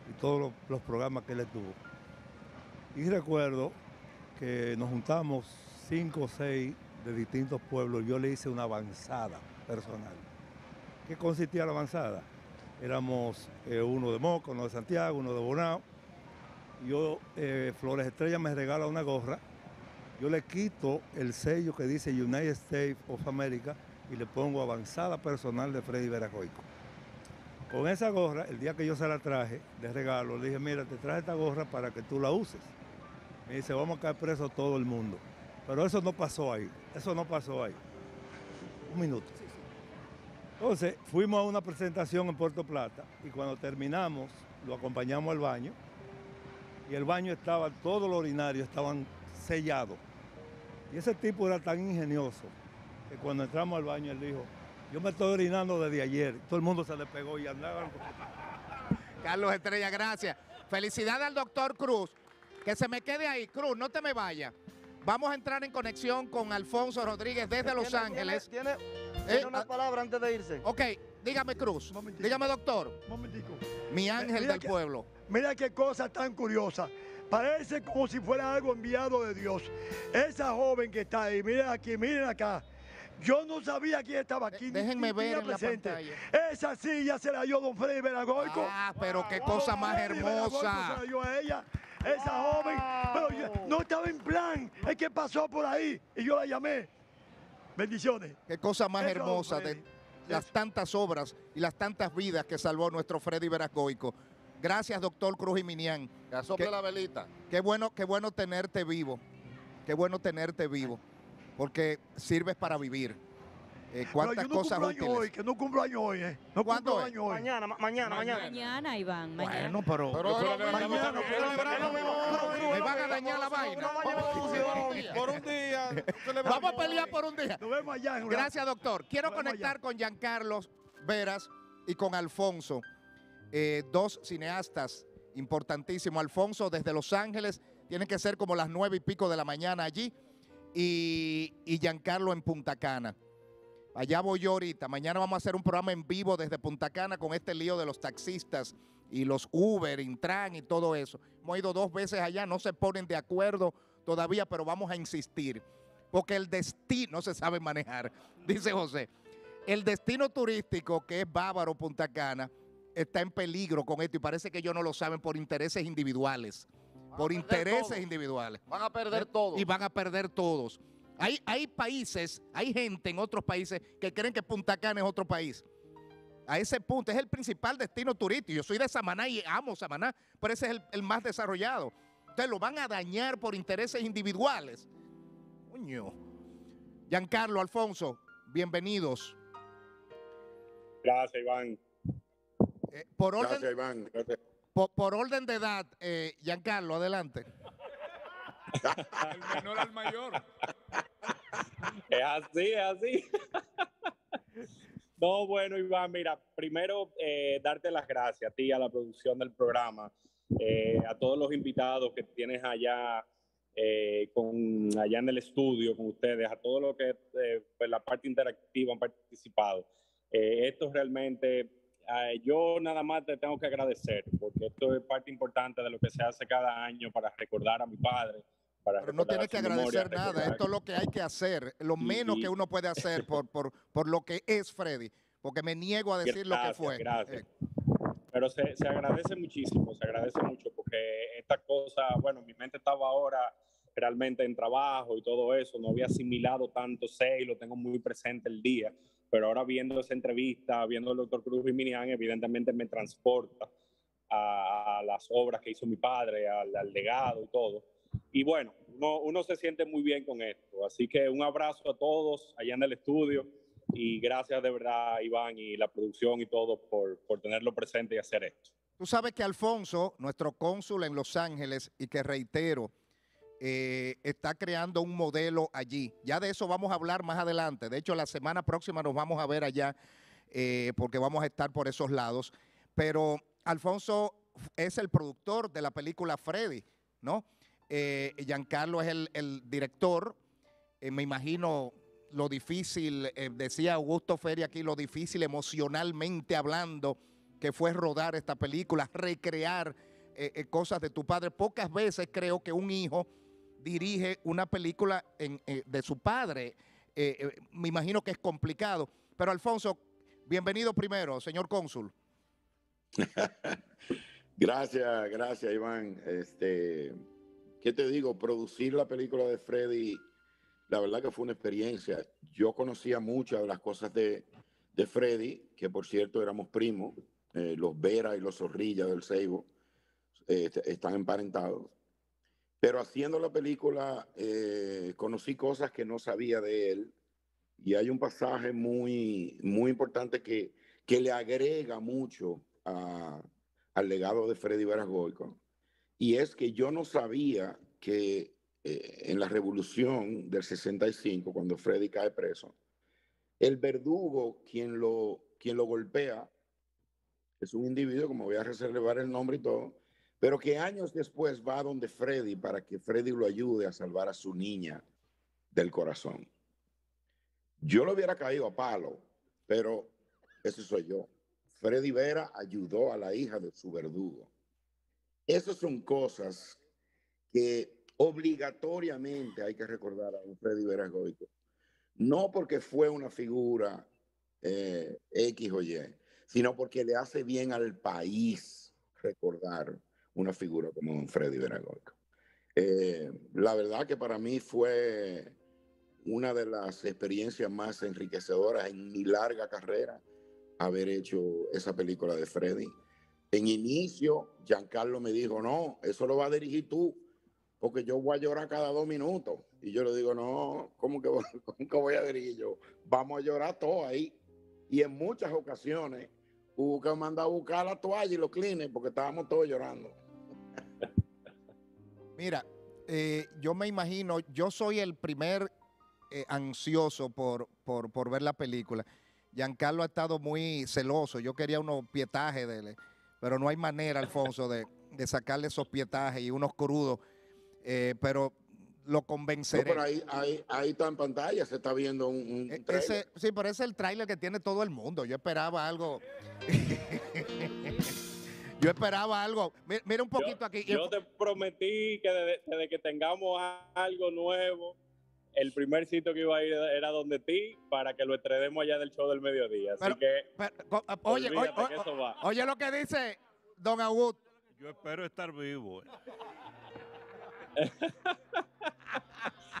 S36: y todos los, programas que él tuvo. Y recuerdo que nos juntamos cinco o seis de distintos pueblos, yo le hice una avanzada personal. ¿Qué consistía la avanzada? Éramos eh, uno de Moca, uno de Santiago, uno de Bonao. Yo, eh, Flores Estrella me regala una gorra. Yo le quito el sello que dice United States of America y le pongo avanzada personal de Freddy Veracoico. Con esa gorra, el día que yo se la traje de regalo, le dije, mira, te traje esta gorra para que tú la uses. Me dice, vamos a caer preso todo el mundo. Pero eso no pasó ahí, eso no pasó ahí. Un minuto. Entonces, fuimos a una presentación en Puerto Plata y cuando terminamos, lo acompañamos al baño y el baño estaba, todos los urinarios estaban sellados. Y ese tipo era tan ingenioso que cuando entramos al baño él dijo, yo me estoy orinando desde ayer. Todo el mundo se le pegó y andaban.
S11: Carlos Estrella, gracias. Felicidades al doctor Cruz. Que se me quede ahí. Cruz, no te me vayas. Vamos a entrar en conexión con Alfonso Rodríguez desde Los
S34: Tiene-
S11: Ángeles.
S34: Tiene,
S11: Eh,
S34: una
S11: ah,
S34: palabra antes de irse.
S11: Ok, dígame Cruz. Dígame doctor. Mi ángel
S35: Mira
S11: del
S35: que-
S11: pueblo.
S35: Mira qué cosa tan curiosa. Parece como si fuera algo enviado de Dios. Esa joven que está ahí, miren aquí, miren acá. Yo no sabía quién estaba aquí.
S11: déjenme ver en la
S35: presente.
S11: pantalla.
S35: Esa silla se la dio don Freddy Veragoico.
S11: Ah, pero qué cosa más
S35: Freddy
S11: hermosa.
S35: Se la dio a ella. Esa joven. Pero yo- no estaba en plan. Es que pasó por ahí y yo la llamé. Bendiciones.
S11: Qué cosa más
S35: Eso,
S11: hermosa de las tantas obras y las tantas vidas que salvó nuestro Freddy Veracoico. Gracias, doctor Cruz Jiminián.
S32: Que asople
S11: Qué-
S32: la velita.
S11: Qué bueno, qué bueno tenerte vivo. Qué bueno tenerte vivo. Porque sirves para vivir. Eh,
S35: Pero
S11: cuántas
S35: yo no
S11: cosas
S35: cumplo
S11: útiles.
S35: hoy, que no cumplo años hoy, ¿eh? No
S11: ¿Cuándo
S35: cumplo
S11: es?
S35: años hoy.
S34: Mañana, ma- mañana, mañana.
S33: Mañana, Iván, mañana.
S11: Bueno, pero.
S32: Pero
S35: Mañana,
S11: me van a dañar la vaina.
S3: Por un día.
S11: Vamos a pelear por un día.
S35: Nos vemos allá
S11: Gracias, doctor. Quiero conectar con Giancarlo Veras y con Alfonso, eh, dos cineastas importantísimos. Alfonso desde Los Ángeles, tiene que ser como las nueve y pico de la mañana allí, y, y Giancarlo en Punta Cana. Allá voy yo ahorita. Mañana vamos a hacer un programa en vivo desde Punta Cana con este lío de los taxistas y los Uber, Intran y todo eso. Hemos ido dos veces allá, no se ponen de acuerdo todavía, pero vamos a insistir. Porque el destino no se sabe manejar, dice José. El destino turístico que es Bávaro, Punta Cana, está en peligro con esto y parece que ellos no lo saben por intereses individuales. Por intereses
S32: todo.
S11: individuales.
S32: Van a perder todo.
S11: Y van a perder todos. Hay, hay países, hay gente en otros países que creen que Punta Cana es otro país. A ese punto es el principal destino turístico. Yo soy de Samaná y amo Samaná, pero ese es el, el más desarrollado. Ustedes lo van a dañar por intereses individuales. Coño. Giancarlo, Alfonso, bienvenidos.
S30: Gracias, Iván.
S11: Eh, por orden,
S30: Gracias, Iván. Gracias.
S11: por, por orden de edad, eh, Giancarlo, adelante.
S1: El menor al mayor.
S30: Es así, es así. No, bueno, Iván, mira, primero eh, darte las gracias a ti, a la producción del programa, eh, a todos los invitados que tienes allá, eh, con, allá en el estudio con ustedes, a todos los que pues, la parte interactiva han participado. Esto realmente, yo nada más te tengo que agradecer, porque esto es parte importante de lo que se hace cada año para recordar a mi padre. Para
S11: Pero no tienes que
S30: memoria,
S11: agradecer nada.
S30: recordar-
S11: Esto es lo que hay que hacer. Lo
S30: Y-
S11: menos
S30: y-
S11: que uno puede hacer por, por, por lo que es Freddy. Porque me niego a decir lo que fue.
S30: Gracias.
S11: Eh,
S30: Pero se, se agradece muchísimo, se agradece mucho porque esta cosa, bueno, mi mente estaba ahora realmente en trabajo y todo eso, no había asimilado tanto sé y lo tengo muy presente el día, pero ahora viendo esa entrevista, viendo al doctor Cruz y Minian, evidentemente me transporta a, a las obras que hizo mi padre, al, al legado y todo. Y bueno, uno, uno se siente muy bien con esto. Así que un abrazo a todos allá en el estudio y gracias de verdad, Iván, y la producción y todo por, por tenerlo presente y hacer esto.
S11: Tú sabes que Alfonso, nuestro cónsul en Los Ángeles, y que reitero, eh, está creando un modelo allí. Ya de eso vamos a hablar más adelante. De hecho, la semana próxima nos vamos a ver allá eh, porque vamos a estar por esos lados. Pero Alfonso es el productor de la película Freddy, ¿no? Eh, Giancarlo es el, director. Eh, me imagino lo difícil, eh, decía Augusto Feria aquí, lo difícil emocionalmente hablando que fue rodar esta película, recrear eh, cosas de tu padre. Pocas veces creo que un hijo dirige una película de su padre. Me imagino que es complicado. Pero Alfonso, bienvenido primero, señor cónsul.
S37: Gracias, gracias, Iván. Este, ¿qué te digo? Producir la película de Freddy, la verdad que fue una experiencia. Yo conocía muchas de las cosas de, de Freddy, que por cierto éramos primos, eh, los Vera y los Zorrilla del Seibo, eh, est- están emparentados. Pero haciendo la película eh, conocí cosas que no sabía de él y hay un pasaje muy, muy importante que, que le agrega mucho a, al legado de Freddy Verasgoico. Y es que yo no sabía que eh, en la revolución del 65, cuando Freddy cae preso, el verdugo quien lo, quien lo golpea es un individuo, como voy a reservar el nombre y todo, pero que años después va donde Freddy para que Freddy lo ayude a salvar a su niña del corazón. Yo lo hubiera caído a palo, pero ese soy yo. Freddy Vera ayudó a la hija de su verdugo. Esas son cosas que obligatoriamente hay que recordar a un Freddy Vera Goico. No porque fue una figura eh, X o Y, sino porque le hace bien al país recordar una figura como un Freddy Vera Goico. Eh, la verdad que para mí fue una de las experiencias más enriquecedoras en mi larga carrera haber hecho esa película de Freddy. En inicio, Giancarlo me dijo, no, eso lo va a dirigir tú, porque yo voy a llorar cada dos minutos. Y yo le digo, no, ¿cómo que, cómo voy a dirigir yo? Vamos a llorar todo ahí. Y en muchas ocasiones hubo que mandar a buscar la toalla y los clines porque estábamos todos llorando.
S11: Mira, eh, yo me imagino, yo soy el primer eh, ansioso por, por, por ver la película. Giancarlo ha estado muy celoso. Yo quería unos pietajes de él, pero no hay manera, Alfonso, de, de sacarle esos pietajes y unos crudos. Eh, pero lo
S37: No,
S11: convenceré.
S37: pero ahí, ahí, ahí está en pantalla, se está viendo un, un
S11: E-
S37: trailer.
S11: ese- sí, pero ese es el tráiler que tiene todo el mundo. Yo esperaba algo. Yo esperaba algo. Mi- Mira un poquito aquí.
S30: Yo te prometí que desde, desde que tengamos algo nuevo, el primer sitio que iba a ir era donde ti para que lo estrenemos allá del show del mediodía. Así
S11: Pero-
S30: que
S11: Pero, oye, oye, oye,
S30: que eso va.
S11: oye lo que dice Don Augusto.
S23: Yo espero estar vivo.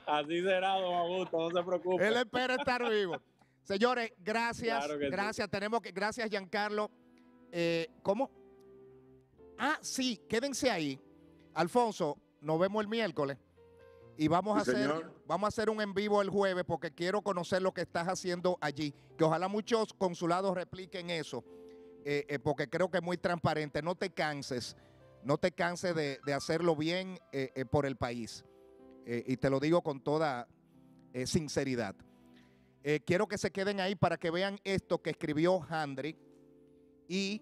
S30: así será, don Augusto, no se preocupe.
S11: Él espera estar vivo. Señores, gracias.
S30: Claro que sí.
S11: gracias. Tenemos que. Gracias, Giancarlo. Eh, ¿Cómo? Ah, sí, quédense ahí. Alfonso, nos vemos el miércoles. Y vamos a hacer,
S37: señor.
S11: vamos a hacer un en vivo el jueves porque quiero conocer lo que estás haciendo allí. Que ojalá muchos consulados repliquen eso. eh, eh, porque creo que es muy transparente. No te canses. No te canses de, de hacerlo bien eh, por el país. Y te lo digo con toda sinceridad. Quiero que se queden ahí para que vean esto que escribió Handry. Y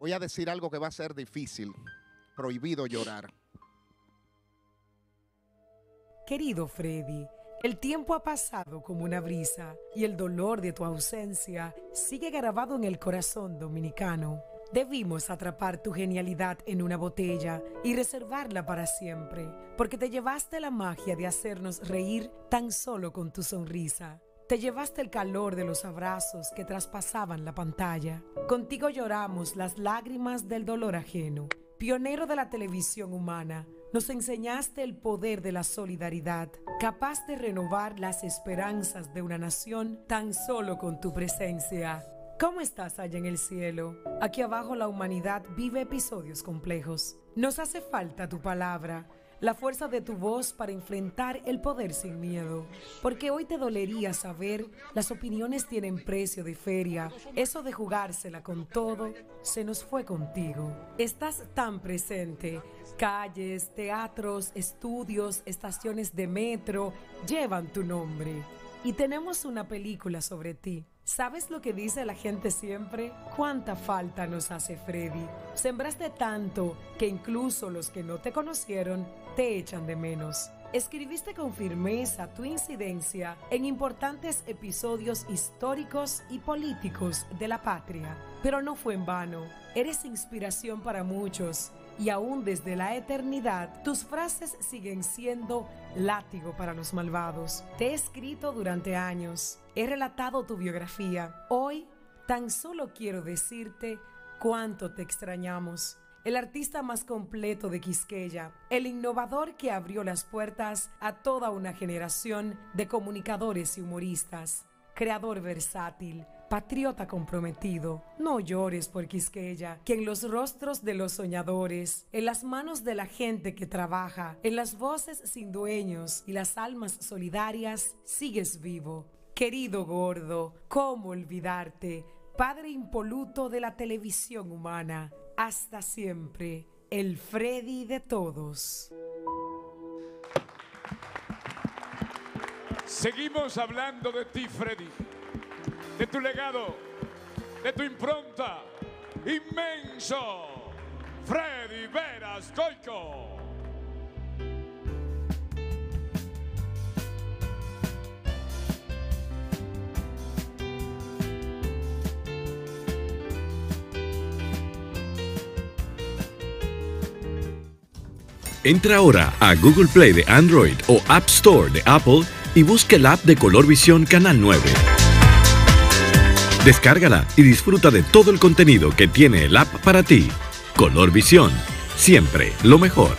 S11: voy a decir algo que va a ser difícil. Prohibido llorar.
S38: Querido Freddy, el tiempo ha pasado como una brisa y el dolor de tu ausencia sigue grabado en el corazón dominicano. Debimos atrapar tu genialidad en una botella y reservarla para siempre, porque te llevaste la magia de hacernos reír tan solo con tu sonrisa. Te llevaste el calor de los abrazos que traspasaban la pantalla. Contigo lloramos las lágrimas del dolor ajeno. Pionero de la televisión humana, nos enseñaste el poder de la solidaridad, capaz de renovar las esperanzas de una nación tan solo con tu presencia. ¿Cómo estás allá en el cielo? Aquí abajo la humanidad vive episodios complejos. Nos hace falta tu palabra, la fuerza de tu voz para enfrentar el poder sin miedo. Porque hoy te dolería saber, las opiniones tienen precio de feria. Eso de jugársela con todo, se nos fue contigo. Estás tan presente. Calles, teatros, estudios, estaciones de metro llevan tu nombre. Y tenemos una película sobre ti. ¿Sabes lo que dice la gente siempre? ¿Cuánta falta nos hace Freddy? Sembraste tanto que incluso los que no te conocieron te echan de menos. Escribiste con firmeza tu incidencia en importantes episodios históricos y políticos de la patria. Pero no fue en vano. Eres inspiración para muchos y aún desde la eternidad tus frases siguen siendo látigo para los malvados. Te he escrito durante años, he relatado tu biografía. Hoy tan solo quiero decirte cuánto te extrañamos. El artista más completo de Quisqueya, el innovador que abrió las puertas a toda una generación de comunicadores y humoristas, creador versátil, patriota comprometido. No llores por Quisqueya, que en los rostros de los soñadores, en las manos de la gente que trabaja, en las voces sin dueños y las almas solidarias, sigues vivo. Querido gordo, ¿cómo olvidarte? Padre impoluto de la televisión humana, hasta siempre, el Freddy de todos.
S1: Seguimos hablando de ti, Freddy, de tu legado, de tu impronta inmenso. Freddy Veras Goico.
S13: Entra ahora a Google Play de Android o App Store de Apple y busca el app de Color Visión Canal 9. Descárgala y disfruta de todo el contenido que tiene el app para ti. Color Visión, siempre lo mejor.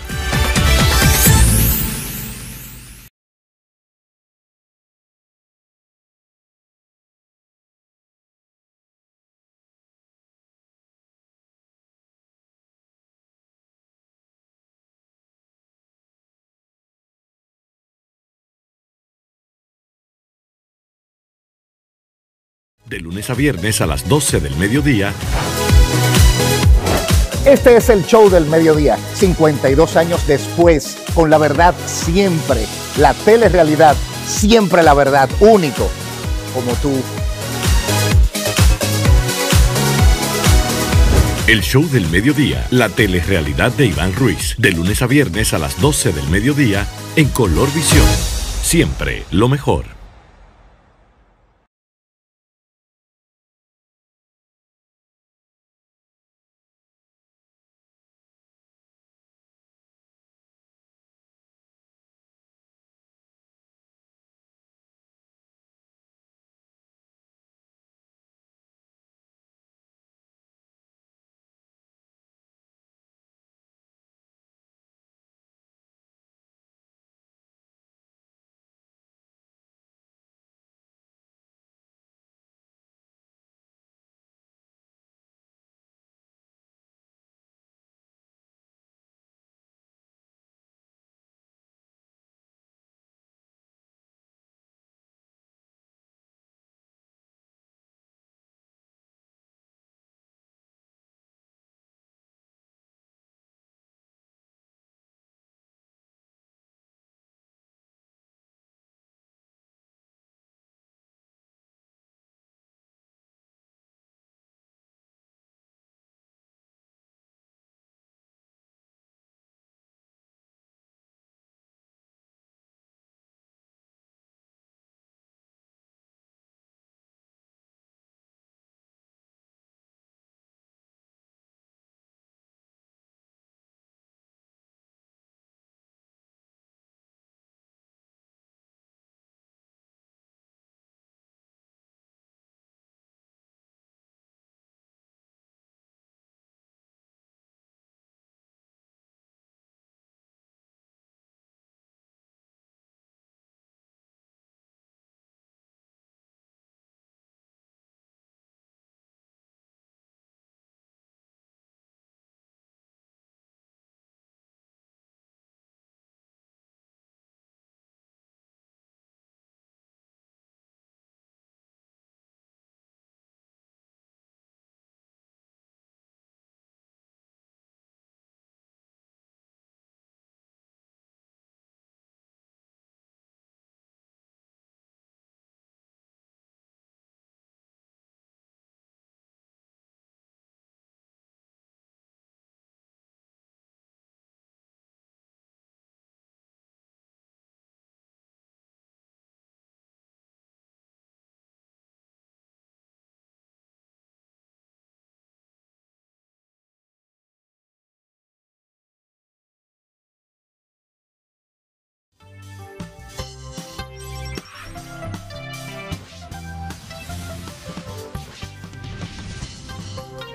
S13: De lunes a viernes a las 12 del mediodía.
S11: Este es el show del mediodía, 52 años después, con la verdad siempre, la telerrealidad, siempre la verdad, único, como tú.
S13: El show del mediodía, la telerrealidad de Iván Ruiz, de lunes a viernes a las 12 del mediodía en Color Visión. Siempre lo mejor.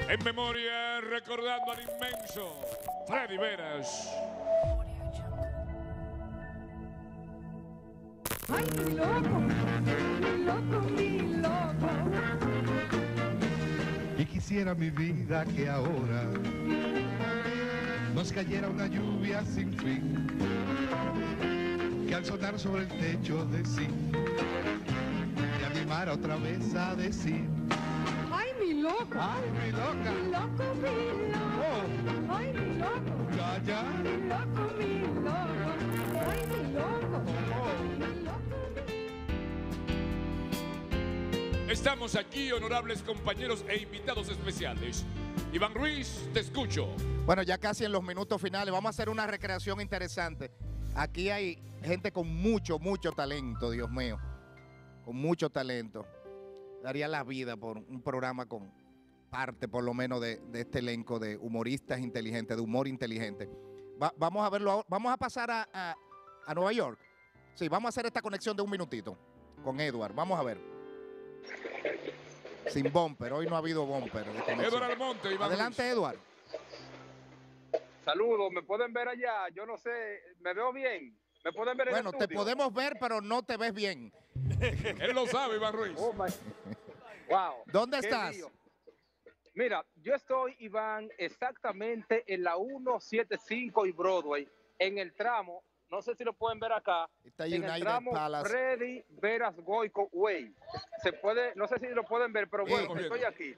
S1: En memoria, recordando al inmenso Freddy Veras.
S27: Ay, mi loco, mi loco, mi loco.
S39: Y quisiera mi vida que ahora nos cayera una lluvia sin fin, que al sonar sobre el techo de sí, me animara otra vez a decir,
S27: loco.
S39: Ay, mi loca.
S27: Mi loco, mi loco. Ay, mi loco.
S39: ya, ya,
S27: Mi loco, mi loco. Ay, mi loco. Mi loco.
S1: Estamos aquí, honorables compañeros e invitados especiales. Iván Ruiz, te escucho.
S11: Bueno, ya casi en los minutos finales, vamos a hacer una recreación interesante. Aquí hay gente con mucho, mucho talento, Dios mío. Con mucho talento. Daría la vida por un programa con parte, por lo menos, de, de este elenco de humoristas inteligentes, de humor inteligente. Va- vamos a verlo ahora. Vamos a pasar a, a- a Nueva York. Sí, vamos a hacer esta conexión de un minutito con Edward. Vamos a ver. Sin bumper. Hoy no ha habido bumper.
S1: Edward Almonte, Iván
S11: Adelante,
S1: Ruiz.
S11: Edward.
S24: Saludos, ¿me pueden ver allá? Yo no sé, ¿me veo bien? ¿Me pueden ver
S11: Bueno,
S24: en el
S11: te podemos ver, pero no te ves bien.
S1: Él lo sabe, Iván Ruiz.
S24: Oh, my- Wow.
S11: ¿Dónde
S24: qué
S11: estás?
S24: lío. Mira, yo estoy, Iván, exactamente en la 175 y Broadway, en el tramo, no sé si lo pueden ver acá,
S11: Está
S24: en el
S11: United
S24: tramo
S11: Palace.
S24: Freddy Veras Goico Way. Se puede, no sé si lo pueden ver, pero bueno, estoy aquí.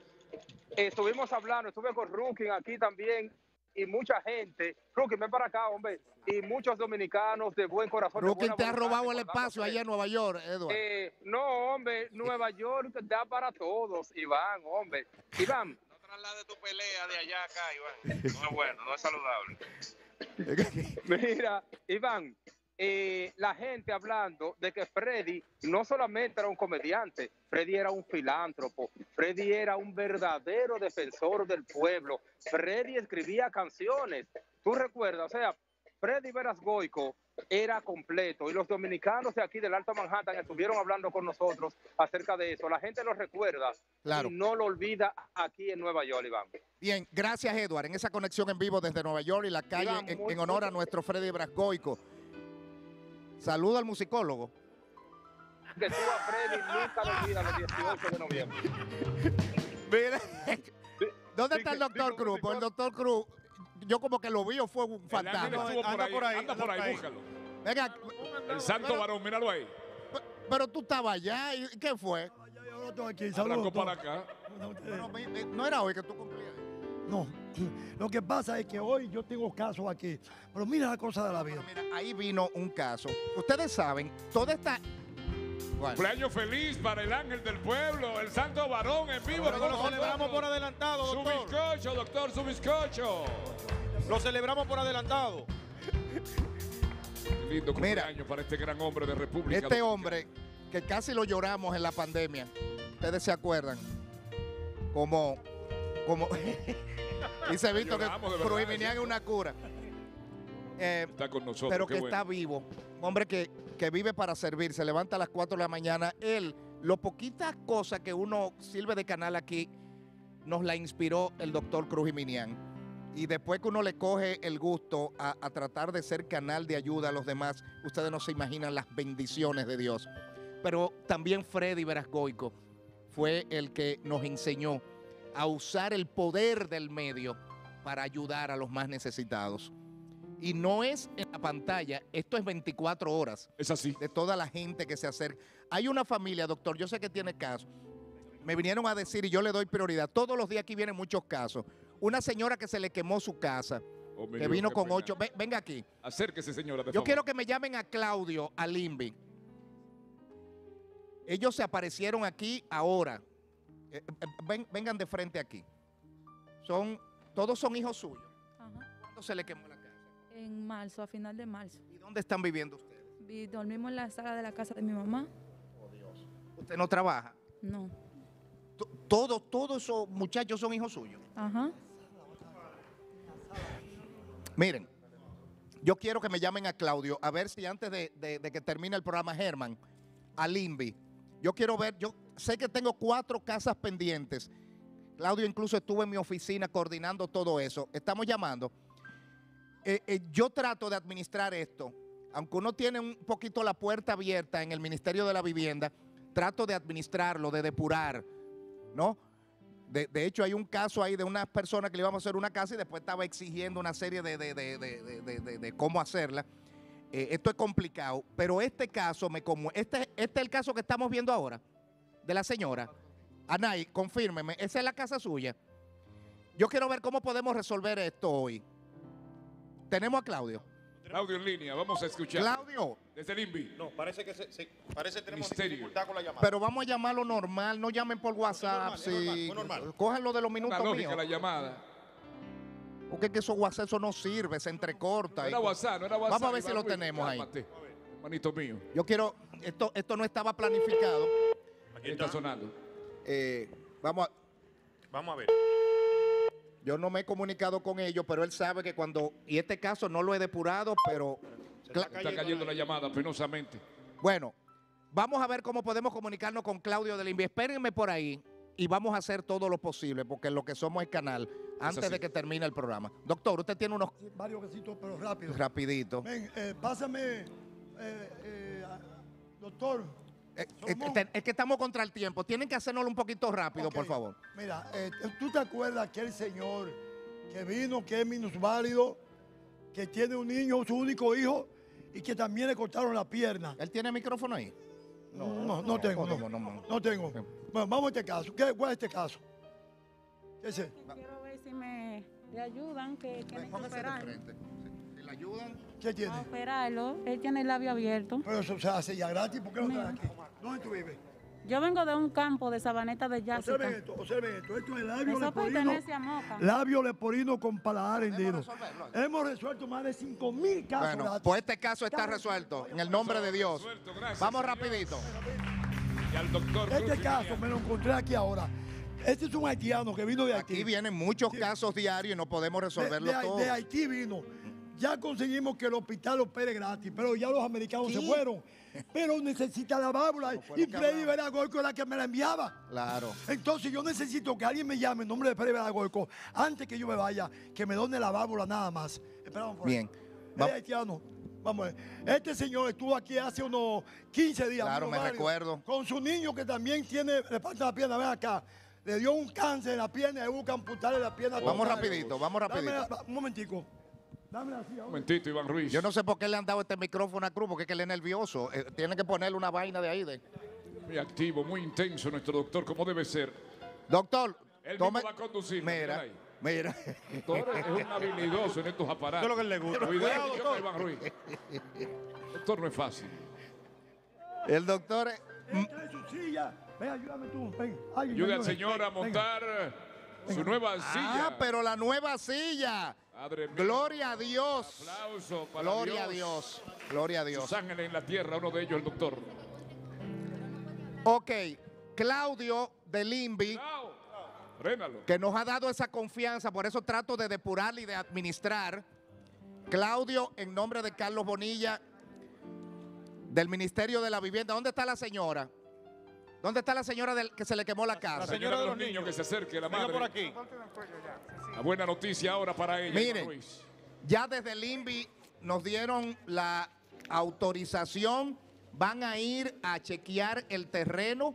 S24: Eh, estuvimos hablando, estuve con Rookie aquí también y mucha gente. Rookie, ven para acá, hombre. Y muchos dominicanos de buen corazón.
S11: Rookie te ha robado el espacio allá en Nueva York, Edward.
S24: Eh, no, hombre, Nueva York da para todos, Iván, hombre. Iván,
S40: hablar de tu pelea de allá acá, Iván. No es bueno, no es saludable.
S41: Mira, Iván, eh, la gente hablando de que Freddy no solamente era un comediante, Freddy era un filántropo, Freddy era un verdadero defensor del pueblo, Freddy escribía canciones. ¿Tú recuerdas? O sea, Freddy Veras Goico era completo y los dominicanos de aquí del Alto Manhattan estuvieron hablando con nosotros acerca de eso. La gente lo recuerda
S11: Claro.
S41: y no lo olvida aquí en Nueva York, Iván.
S11: Bien, gracias Edward. En esa conexión en vivo desde Nueva York y la calle
S41: Iván,
S11: en,
S41: muy-
S11: en honor a nuestro Freddy Brasgoico. Saludo al musicólogo.
S41: Que tú a Freddy nunca lo olvidas los 18 de noviembre.
S11: Mira, ¿dónde está el doctor Cruz? Pues el doctor Cruz, yo como que lo vi o fue un fantasma.
S1: ángel estuvo por ahí, anda por ahí, búscalo.
S11: Venga,
S1: El santo
S11: pero-
S1: varón, míralo ahí.
S11: pero tú estabas allá, ¿y qué fue?
S1: Arrancó para acá.
S11: Pero, mi- no era hoy que tú cumplías.
S35: No, lo que pasa es que hoy yo tengo casos aquí. Pero mira la cosa de la vida.
S11: Mira, ahí vino un caso. Ustedes saben, toda esta... Bueno,
S1: Cumpleaños feliz para el ángel del pueblo, el santo varón en vivo.
S3: Lo celebramos por adelantado,
S1: Su
S3: doctor.
S1: bizcocho, doctor, su bizcocho.
S3: Lo celebramos por adelantado.
S1: Lindo cumpleaños para este gran hombre de República.
S11: este
S1: Dominicana.
S11: hombre que casi lo lloramos en la pandemia, ustedes se acuerdan, como, como, dice Víctor que es una cura. Eh,
S1: Está con nosotros.
S11: pero que
S1: bueno.
S11: está vivo. Un hombre que, que vive para servir, se levanta a las 4 de la mañana. Él, lo poquitas cosas que uno sirve de canal aquí, nos la inspiró el doctor Cruz Jiminián. Y después que uno le coge el gusto a, a tratar de ser canal de ayuda a los demás, ustedes no se imaginan las bendiciones de Dios. Pero también Freddy Verasgoico fue el que nos enseñó a usar el poder del medio para ayudar a los más necesitados. Y no es en la pantalla, esto es 24 horas.
S1: Es así.
S11: De toda la gente que se acerca. Hay una familia, doctor, yo sé que tiene casos. Me vinieron a decir y yo le doy prioridad. Todos los días aquí vienen muchos casos. Una señora que se le quemó su casa,
S1: Oh,
S11: que
S1: Dios,
S11: vino con
S1: pena.
S11: ocho. Ve- venga aquí.
S1: Acérquese, señora.
S11: Yo
S1: favor.
S11: quiero que me llamen a Claudio, a Limbi. Ellos se aparecieron aquí ahora. Eh, eh, ven- vengan de frente aquí. Son, todos son hijos suyos. ¿Cuándo se le quemó la casa?
S42: En marzo, a final de marzo.
S11: ¿Y dónde están viviendo ustedes?
S42: Vi- dormimos en la sala de la casa de mi mamá.
S11: ¿Usted no trabaja?
S42: No.
S11: Todos, todos esos muchachos son hijos suyos.
S42: Ajá.
S11: Miren, yo quiero que me llamen a Claudio a ver si antes de, de- de que termine el programa Germán, a Limbi, yo quiero ver, yo sé que tengo cuatro casas pendientes. Claudio incluso estuvo en mi oficina coordinando todo eso. Estamos llamando. Eh, eh, yo trato de administrar esto, aunque uno tiene un poquito la puerta abierta en el Ministerio de la Vivienda, trato de administrarlo, de depurar, ¿no? De, hecho, hay un caso ahí de una persona que le íbamos a hacer una casa y después estaba exigiendo una serie de- de- de cómo hacerla. Eh, esto es complicado, pero este caso me como este, este es el caso que estamos viendo ahora de la señora. Anay, confírmeme, esa es la casa suya. Yo quiero ver cómo podemos resolver esto hoy. Tenemos a Claudio.
S1: Claudio en línea, vamos a escuchar.
S11: Claudio.
S1: Desde el INVI.
S3: No, parece que se, se- parece que tenemos
S1: Misterio.
S3: dificultad con la llamada.
S11: Pero vamos a llamarlo normal, no llamen por WhatsApp.
S3: es normal,
S11: sí.
S3: es normal.
S11: Cójanlo de los minutos
S1: lógica
S11: míos.
S1: la llamada.
S11: Porque es que esos WhatsApp eso no sirve, se entrecorta.
S1: No
S11: y-
S1: era WhatsApp, no era WhatsApp.
S11: Vamos a ver si
S1: Iván
S11: lo tenemos ahí.
S1: cálmate, Manito mío.
S11: Yo quiero, esto, esto no estaba planificado.
S1: Aquí está sonando.
S11: Eh, vamos a,
S3: Vamos a ver.
S11: yo no me he comunicado con ellos, pero él sabe que cuando, y este caso no lo he depurado, pero...
S1: Está cayendo la llamada penosamente.
S11: Bueno, vamos a ver cómo podemos comunicarnos con Claudio del INVI. Espérenme por ahí y vamos a hacer todo lo posible, porque lo que somos es canal, antes de que termine el programa. Doctor, usted tiene unos
S35: Varios besitos, pero rápido.
S11: rapidito.
S35: Ven, eh, pásame, eh, eh, doctor.
S11: Eh, Es, que estamos contra el tiempo. Tienen que hacernoslo un poquito rápido, por favor.
S35: Mira, eh, ¿tú te acuerdas aquel señor que vino, que es minusválido, que tiene un niño, su único hijo, y que también le cortaron la pierna?
S11: ¿Él tiene micrófono ahí?
S35: No, no, no tengo, no,
S11: no, no,
S35: no tengo. Bueno, vamos a este caso. ¿Qué, ¿Cuál es este caso?
S27: Quiero ver si me le ayudan, que tienen que operar.
S11: Si le ayudan.
S35: ¿Qué tiene?
S27: A operarlo. Él tiene el labio abierto.
S35: Pero eso se hace ya gratis, ¿por qué no estás aquí? ¿Dónde tú vives?
S42: Yo vengo de un campo de sabaneta de Jessica.
S35: Observen esto, observen esto. Esto es labio
S42: Eso
S35: leporino.
S42: pertenece a Moca.
S35: Labio leporino con paladar hendido. Hemos resuelto más de 5 mil casos.
S11: Bueno, pues este caso está resuelto, en el nombre de Dios. Vamos rapidito.
S1: Y al doctor
S35: Este caso me lo encontré aquí ahora. Este es un haitiano que vino de Haití.
S11: Aquí vienen muchos casos diarios y no podemos
S35: De,
S11: resolverlos
S35: de-
S11: todos.
S35: de Haití vino. Ya conseguimos que el hospital opere gratis, pero ya los americanos se fueron. Pero necesita la válvula. y Freddy Veragorco era la que me la enviaba.
S11: Claro.
S35: Entonces yo necesito que alguien me llame en nombre de Freddy Veragorco antes que yo me vaya, que me done la válvula nada más. Esperamos por ahí.
S11: Bien.
S35: Es haitiano. Vamos a ver. Este señor estuvo aquí hace unos 15 días.
S11: Claro, me
S35: Mario,
S11: recuerdo.
S35: Con su niño que también tiene, le falta la pierna, ven acá. Le dio un cáncer en la pierna y busca amputarle la pierna.
S11: Vamos rapidito, vamos rapidito.
S35: un momentico. Dame silla.
S1: Un momentito, Iván Ruiz.
S11: Yo no sé por qué le han dado este micrófono a Cruz, porque es que él es nervioso. Eh, tiene que ponerle una vaina de ahí. De...
S1: Muy activo, muy intenso nuestro doctor, como debe ser.
S11: Doctor,
S1: Él
S11: tome-
S1: mismo va a conducir.
S11: Mira, mira.
S1: Doctor es un habilidoso en estos aparatos.
S3: Eso es lo que le gusta.
S1: Cuidado, doctor Iván Ruiz. Doctor, no es fácil.
S11: El doctor. es-
S35: su silla. Ven, ayúdame tú. Ven. Ay,
S1: Ayude al señor a
S35: Venga.
S1: montar su nueva silla.
S11: Ah, pero la nueva silla. Gloria a Dios.
S1: Aplauso para
S11: Gloria a Dios. Gloria a Dios.
S1: Sus ángeles en la tierra, uno de ellos el doctor.
S11: Ok, Claudio de Limbi,
S1: Rénalo.
S11: que nos ha dado esa confianza, por eso trato de depurar y de administrar. Claudio, en nombre de Carlos Bonilla, del Ministerio de la Vivienda. ¿Dónde está la señora? ¿Dónde está la señora del, que se le quemó la casa?
S1: La señora de los niños que se acerque, la
S3: Venga
S1: madre.
S3: por aquí.
S1: La buena noticia ahora para ella.
S11: Miren, ya desde el INVI nos dieron la autorización, van a ir a chequear el terreno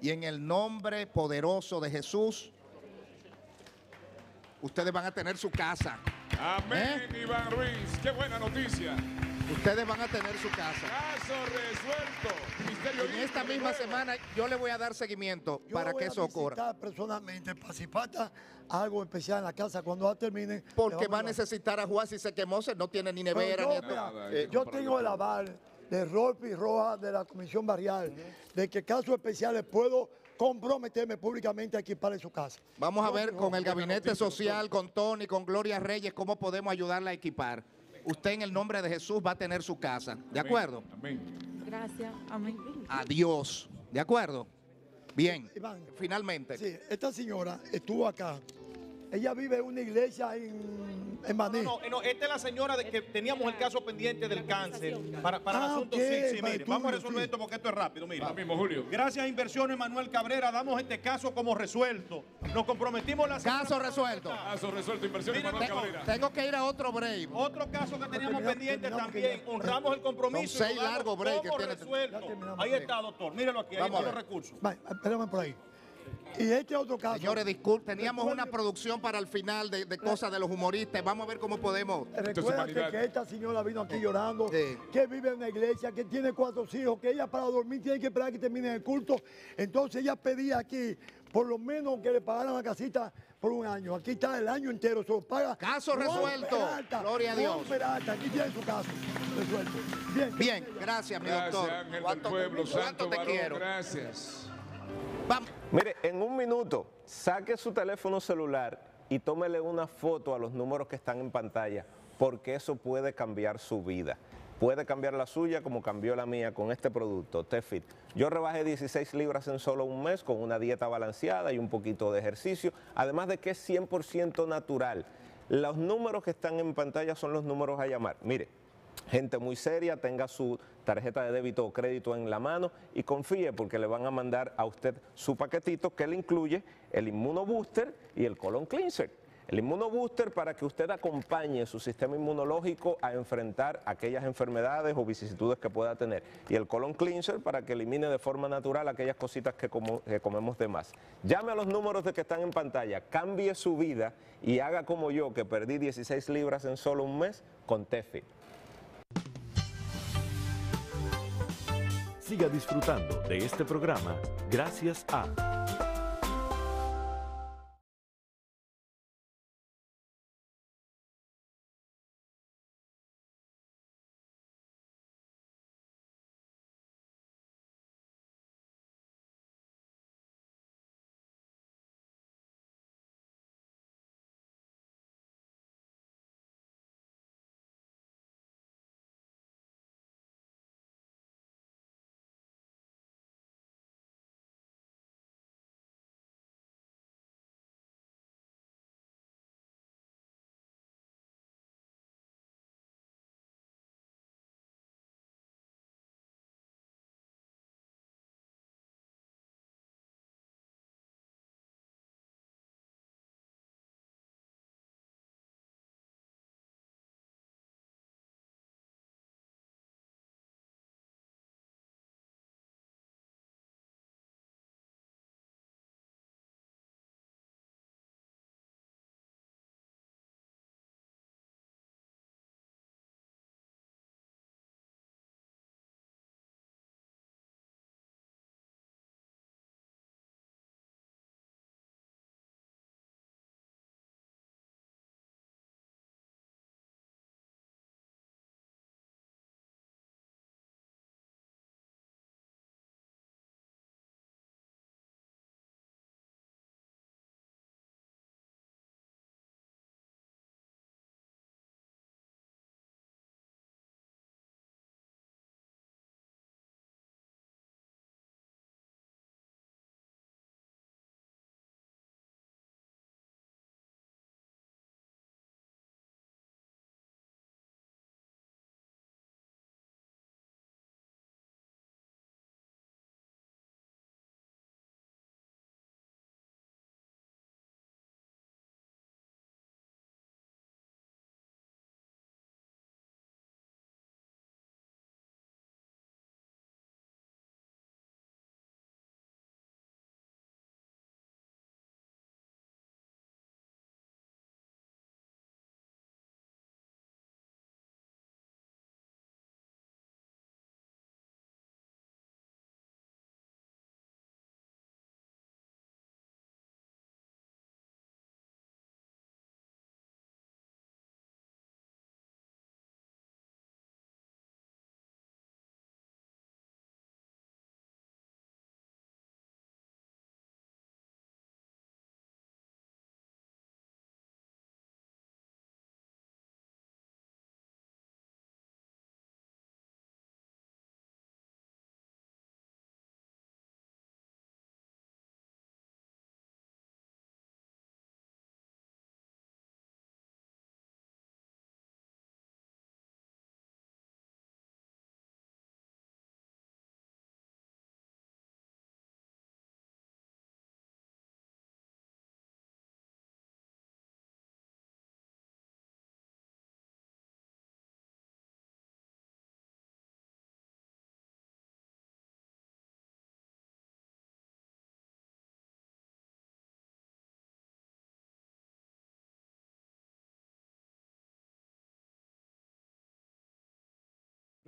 S11: y en el nombre poderoso de Jesús, ustedes van a tener su casa.
S1: Amén, Iván Ruiz. Qué buena noticia.
S11: Ustedes van a tener su casa.
S1: Caso resuelto. Misterio
S11: En esta misma semana yo le voy a dar seguimiento
S35: Yo
S11: para
S35: voy
S11: que
S35: a
S11: eso ocurra.
S35: personalmente para si falta algo especial en la casa cuando ya termine.
S11: Porque va a necesitar a Juan si se quemó, se no tiene ni nevera
S35: yo,
S11: ni
S35: mira,
S11: nada.
S35: eh, yo tengo el aval de Rolfi Roja de la Comisión Barrial de que casos especiales puedo comprometerme públicamente a equiparle su casa.
S11: Vamos a ver con el gabinete social, con Tony, con Gloria Reyes, cómo podemos ayudarla a equipar. Usted en el nombre de Jesús va a tener su casa. ¿De acuerdo?
S1: Amén.
S42: Gracias. Amén.
S11: Adiós. ¿De acuerdo? Bien.
S35: Iván.
S11: Finalmente.
S35: Sí, esta señora estuvo acá. Ella vive en una iglesia en, en Maní.
S3: No, no, esta es la señora de que teníamos el caso pendiente del cáncer para, para el
S35: Ah,
S3: asunto.
S35: ok,
S3: Sí, sí, mire, vamos a resolver
S35: sí.
S3: esto porque esto es rápido, mire.
S1: Ahora mismo, Julio.
S3: Gracias a Inversiones Manuel Cabrera, damos este caso como resuelto. Nos comprometimos la
S11: Caso resuelto.
S1: Caso resuelto. Inversiones
S3: Mira,
S1: Manuel
S3: tengo-
S1: Cabrera.
S11: Tengo que ir a otro break.
S3: Otro caso que teníamos pendiente
S35: terminamos,
S3: también,
S35: que
S3: honramos el compromiso.
S11: Seis largos breaks que
S3: como
S11: tiene-
S3: resuelto. Ahí está, doctor. Míralo aquí, ahí
S11: Vamos a
S3: están los recursos.
S35: Va, espérame por ahí. Y este otro caso.
S11: Señores, disculpen, teníamos una producción para el final de, de cosas de los humoristas. Vamos a ver cómo podemos.
S35: Recuerda que, que esta señora vino aquí llorando,
S11: Sí.
S35: que vive en una iglesia, que tiene cuatro hijos, que ella para dormir tiene que esperar que termine el culto. Entonces ella pedía aquí, por lo menos que le pagaran la casita por un año. Aquí está el año entero, se lo paga.
S11: Caso
S35: Juan
S11: resuelto.
S35: Peralta,
S11: Gloria a Dios.
S35: Peralta, aquí tiene su caso resuelto. Bien,
S11: Bien, gracias, mi
S1: Gracias,
S11: doctor.
S1: ángel del
S11: ¿Cuánto-
S1: pueblo,
S11: cuánto
S1: santo
S11: te
S1: varón.
S11: quiero?
S1: Gracias.
S43: Mire, en un minuto, saque su teléfono celular y tómele una foto a los números que están en pantalla, porque eso puede cambiar su vida. Puede cambiar la suya como cambió la mía con este producto, Tefit. Yo rebajé 16 libras en solo un mes con una dieta balanceada y un poquito de ejercicio, además de que es 100% natural. Los números que están en pantalla son los números a llamar. Mire, gente muy seria, tenga su tarjeta de débito o crédito en la mano y confíe porque le van a mandar a usted su paquetito que le incluye el inmunobooster y el colon cleanser. El inmunobooster para que usted acompañe su sistema inmunológico a enfrentar aquellas enfermedades o vicisitudes que pueda tener. Y el colon cleanser para que elimine de forma natural aquellas cositas que, que comemos de más. Llame a los números de que están en pantalla, cambie su vida y haga como yo que perdí 16 libras en solo un mes con Tefit.
S13: Siga disfrutando de este programa gracias a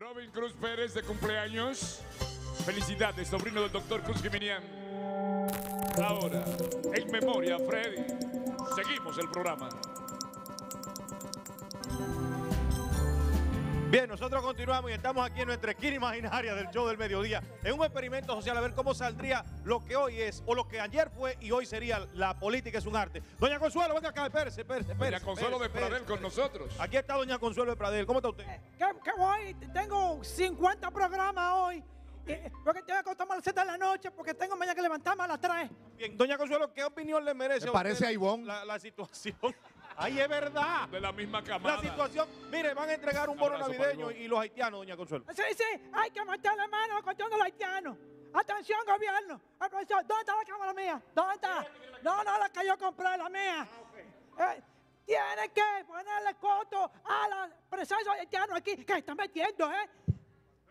S1: Robin Cruz Pérez de cumpleaños. Felicidades, sobrino del doctor Cruz Jiminian. Ahora, en memoria, Freddy. Seguimos el programa.
S3: Bien, nosotros continuamos y estamos aquí en nuestra esquina imaginaria del show del mediodía, en un experimento social, a ver cómo saldría lo que hoy es, o lo que ayer fue y hoy sería la política es un arte. Doña Consuelo, venga acá, espérese, espérese, espérese.
S1: Doña Consuelo de
S3: espérese,
S1: Pradel con nosotros.
S3: Aquí está Doña Consuelo de Pradel, ¿cómo está usted?
S44: ¿Qué, qué voy? Tengo 50 programas hoy. Eh, Porque tengo que acostarme a las 7 de la noche porque tengo mañana que levantarme a las 3.
S3: Bien, Doña Consuelo, ¿qué opinión le merece
S44: Me
S3: a
S44: parece
S3: usted
S44: a Ivonne.
S3: La, la situación. Ahí es verdad.
S1: De la misma camada.
S3: La situación, mire, van a entregar un bono
S1: Abrazo
S3: navideño y los haitianos, Doña Consuelo.
S44: Sí, sí, hay que meterle mano a la cuestión de los haitianos. Atención, gobierno. Profesor, ¿dónde está la cámara mía? ¿Dónde está? No, no, la que yo compré, la mía. Eh, tiene que ponerle coto a la presencia haitiana aquí, que se están metiendo, ¿eh?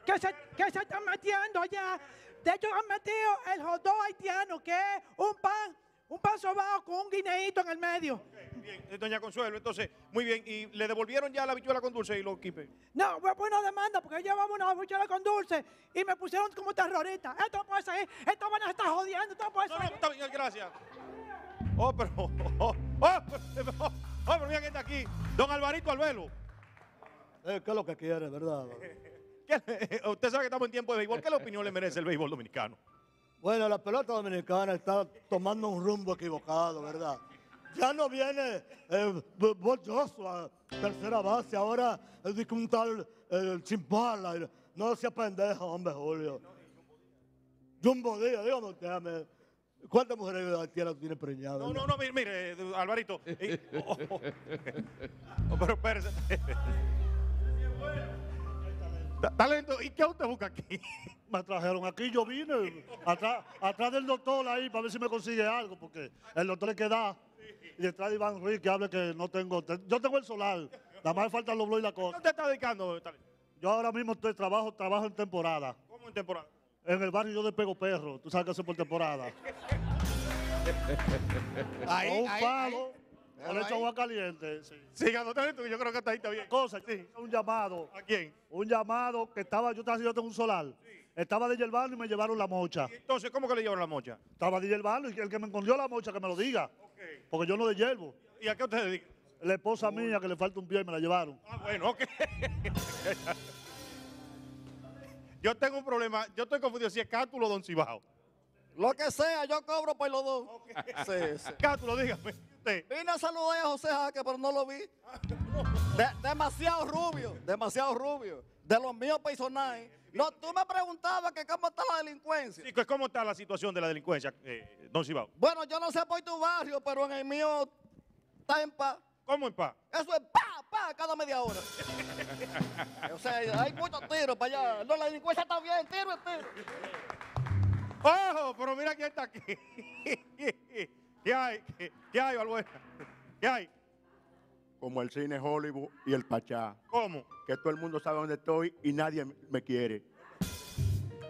S44: Que se, que se están metiendo allá. De hecho, han metido el dog haitiano, que es un pan, un pan sobao con un guineíto en el medio.
S3: Bien, eh, Doña Consuelo, entonces, muy bien, y le devolvieron ya la bichuela con dulce y los quipes.
S44: No, fue una demanda porque llevaba una buchera con dulce y me pusieron como terrorista. Esto no puede seguir, esto van a estar jodiendo, esto no puede seguir.
S3: Está bien, gracias. Oh, pero, oh, oh, oh, pero, oh, pero mira que está aquí, don Alvarito Albelo.
S45: Eh, ¿Qué es lo que quiere, verdad?
S3: ¿Qué le- Usted sabe que estamos en tiempo de béisbol. ¿Qué la opinión le merece el béisbol dominicano?
S45: Bueno, la pelota dominicana está tomando un rumbo equivocado, ¿verdad? Ya no viene eh, Joshua, tercera base, ahora es que un tal eh, Chimpala. No sea pendejo, hombre, Julio. Jumbo Díaz, dígame usted, me- ¿cuántas mujeres tiene, tiene preñadas?
S3: No, no, no, mire, mire, eh, Alvarito. eh, oh, oh. Oh, pero espérese. Ta- Talento, ¿y qué usted busca aquí?
S45: Me trajeron aquí, yo vine atrás, atrás del doctor ahí para ver si me consigue algo, porque el doctor es que da. Y detrás de Iván Ruiz que habla que no tengo. te- Yo tengo el solar, nada más faltan los blogs y la cosa.
S3: ¿Dónde está dedicando, Talento?
S45: Yo ahora mismo estoy trabajo, trabajo en temporada.
S3: ¿Cómo en temporada?
S45: En el barrio yo despego perro, tú sabes que eso es por temporada.
S3: Ahí,
S45: Con un
S3: ahí,
S45: palo,
S3: ahí.
S45: con leche agua caliente. Sí.
S3: Talento, que yo creo que está ahí está bien.
S45: Cosa, sí, un llamado.
S3: ¿A quién?
S45: Un llamado que estaba, yo estaba yo tengo un solar. Estaba de yerbano y me llevaron la mocha.
S3: Entonces, ¿cómo que le llevaron la mocha?
S45: Estaba de yerbano y el que me escondió la mocha que me lo diga. Porque yo no de yerbo.
S3: ¿Y a qué usted se dedica?
S45: La esposa mía que le falta un pie me la llevaron.
S3: Ah, bueno, ok. yo tengo un problema, yo estoy confundido si es Cátulo o Don Cibao.
S32: Lo que sea, yo cobro por los dos. Sí, sí.
S3: Cátulo, dígame. Usted.
S32: Vine a saludar a José Jaque, pero no lo vi. De- demasiado rubio, demasiado rubio. De los míos personales. No, tú me preguntabas que cómo está la delincuencia.
S3: Sí, pues, ¿Cómo está la situación de la delincuencia, eh, Don Cibao?
S32: Bueno, yo no sé por tu barrio, pero en el mío está en paz.
S3: ¿Cómo en paz?
S32: Eso es pa, pa, cada media hora. o sea, hay muchos tiros para allá. No, la delincuencia está bien, tiro tiro.
S3: ¡Ojo! Pero mira quién está aquí. ¿Qué hay? ¿Qué, qué hay, Balbuena? ¿Qué hay?
S46: Como el cine Hollywood y el Pachá.
S3: ¿Cómo?
S46: Que todo el mundo sabe dónde estoy y nadie me quiere.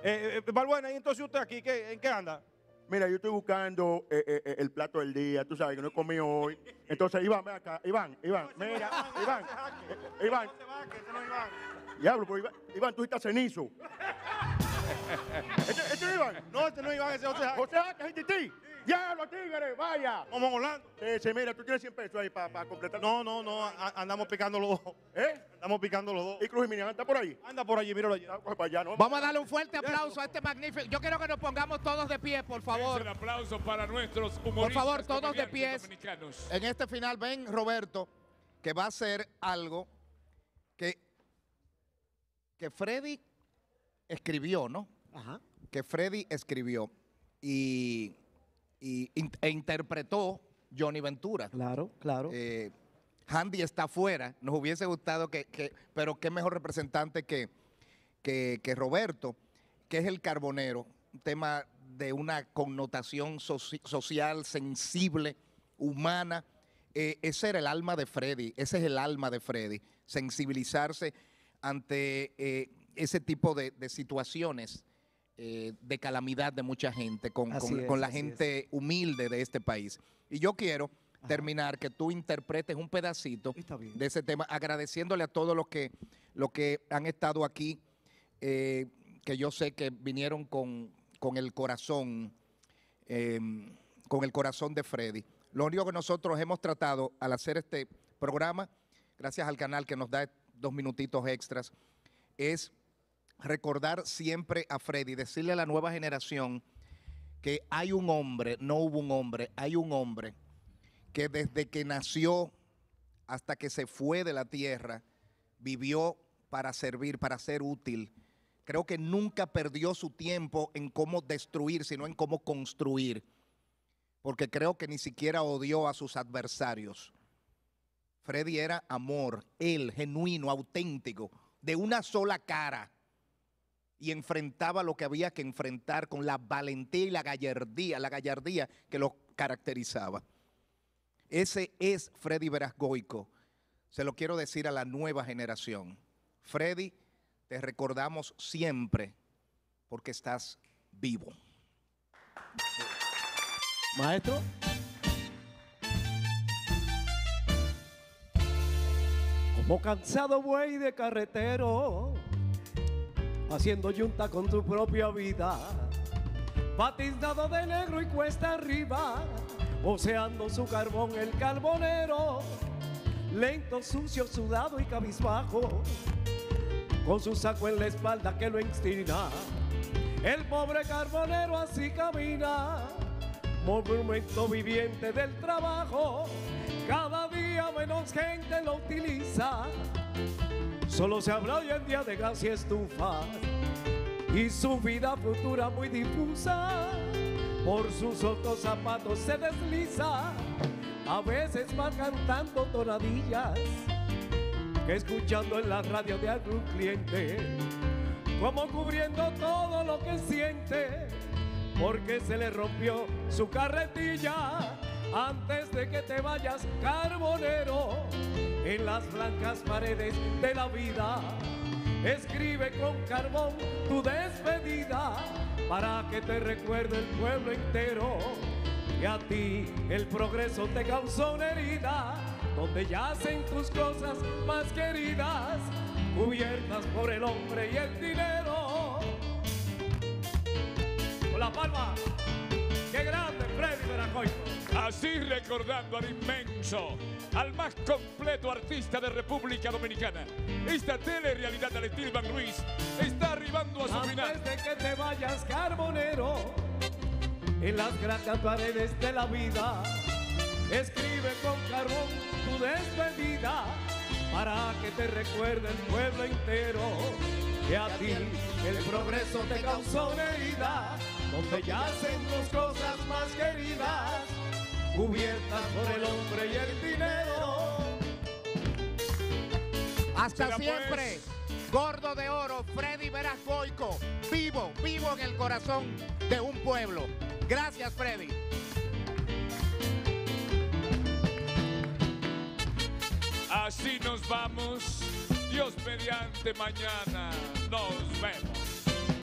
S3: Eh, eh, Balbuena, ¿y entonces usted aquí qué, en qué anda?
S46: Mira, yo estoy buscando eh, eh, eh, el plato del día, tú sabes que no he comido hoy. Entonces, Iván, ven acá, Iván, Iván, mira, Iván, eh, Iván. Diablo, pero Iván, Iván, tú estás cenizo. ¿Este, este es Iván?
S3: No, este no es Iván, ese es José Jaque.
S46: José Jaque, es Tití. Diablo, tigre, vaya.
S3: Vamos volando.
S46: Sí, sí, mira, tú tienes 100 pesos ahí para completar.
S3: No, no, no, a- andamos picando los dos.
S46: ¿Eh?
S3: Andamos picando los dos.
S46: ¿Y Cruz Jiménez anda por ahí?
S3: Anda por allí, míralo allí.
S46: Pues para allá, ¿no?
S11: Vamos a darle un fuerte aplauso a este magnífico. Yo quiero que nos pongamos todos de pie, por favor.
S1: el aplauso para nuestros humoristas
S11: Por favor, todos de
S1: dominicanos.
S11: En este final, ven, Roberto, que va a hacer algo que, que Freddy escribió, ¿no? Que Freddy escribió y, y e interpretó Johnny Ventura.
S35: Claro, claro.
S11: Eh, Handy está afuera. Nos hubiese gustado que, que- pero qué mejor representante que, que, que Roberto, que es el carbonero, un tema de una connotación soci- social sensible, humana. Eh, ese era el alma de Freddy, ese es el alma de Freddy, sensibilizarse ante eh, ese tipo de, de situaciones eh, de calamidad de mucha gente, con, con-
S35: es,
S11: con la
S35: es.
S11: gente humilde de este país. Y yo quiero terminar que tú interpretes un pedacito de ese tema, agradeciéndole a todos los que, los que han estado aquí eh, que yo sé que vinieron con, con el corazón, eh, con el corazón de Freddy. Lo único que nosotros hemos tratado al hacer este programa, gracias al canal que nos da dos minutitos extras, es recordar siempre a Freddy, decirle a la nueva generación que hay un hombre, no hubo un hombre, hay un hombre que desde que nació hasta que se fue de la tierra, vivió para servir, para ser útil. Creo que nunca perdió su tiempo en cómo destruir, sino en cómo construir. Porque creo que ni siquiera odió a sus adversarios. Freddy era amor, él, genuino, auténtico, de una sola cara. Y enfrentaba lo que había que enfrentar con la valentía y la gallardía, la gallardía que lo caracterizaba. Ese es Freddy Verasgoico. Se lo quiero decir a la nueva generación. Freddy, te recordamos siempre porque estás vivo.
S12: Maestro. Como cansado buey de carretero, haciendo yunta con tu propia vida, batizado de negro y cuesta arriba, oceando su carbón el carbonero, lento, sucio, sudado y cabizbajo, con su saco en la espalda que lo inclina. El pobre carbonero así camina, monumento viviente del trabajo, cada día menos gente lo utiliza. Solo se habla hoy en día de gas y estufa y su vida futura muy difusa. Por sus otros zapatos se desliza, a veces va cantando tonadillas que escuchando en la radio de algún cliente, como cubriendo todo lo que siente, porque se le rompió su carretilla antes de que te vayas carbonero en las blancas paredes de la vida. Escribe con carbón tu despedida para que te recuerde el pueblo entero. Y a ti el progreso te causó una herida, donde yacen tus cosas más queridas, cubiertas por el hombre y el dinero. Con la palma, qué grande Freddy Veracoico.
S1: Así recordando al inmenso, al más completo artista de República Dominicana. Esta telerealidad de Esteban Ruiz está arribando a su final.
S12: Antes de que te vayas carbonero en las grandes paredes de la vida, escribe con carbón tu despedida para que te recuerde el pueblo entero que a ti el progreso te causó una herida donde yacen tus cosas más queridas cubiertas por el hombre y el dinero
S11: Hasta
S12: Será, pues.
S11: siempre. Gordo de oro, Freddy Veras Goico, vivo, vivo en el corazón de un pueblo. Gracias, Freddy.
S1: Así nos vamos. Dios mediante mañana. Nos vemos.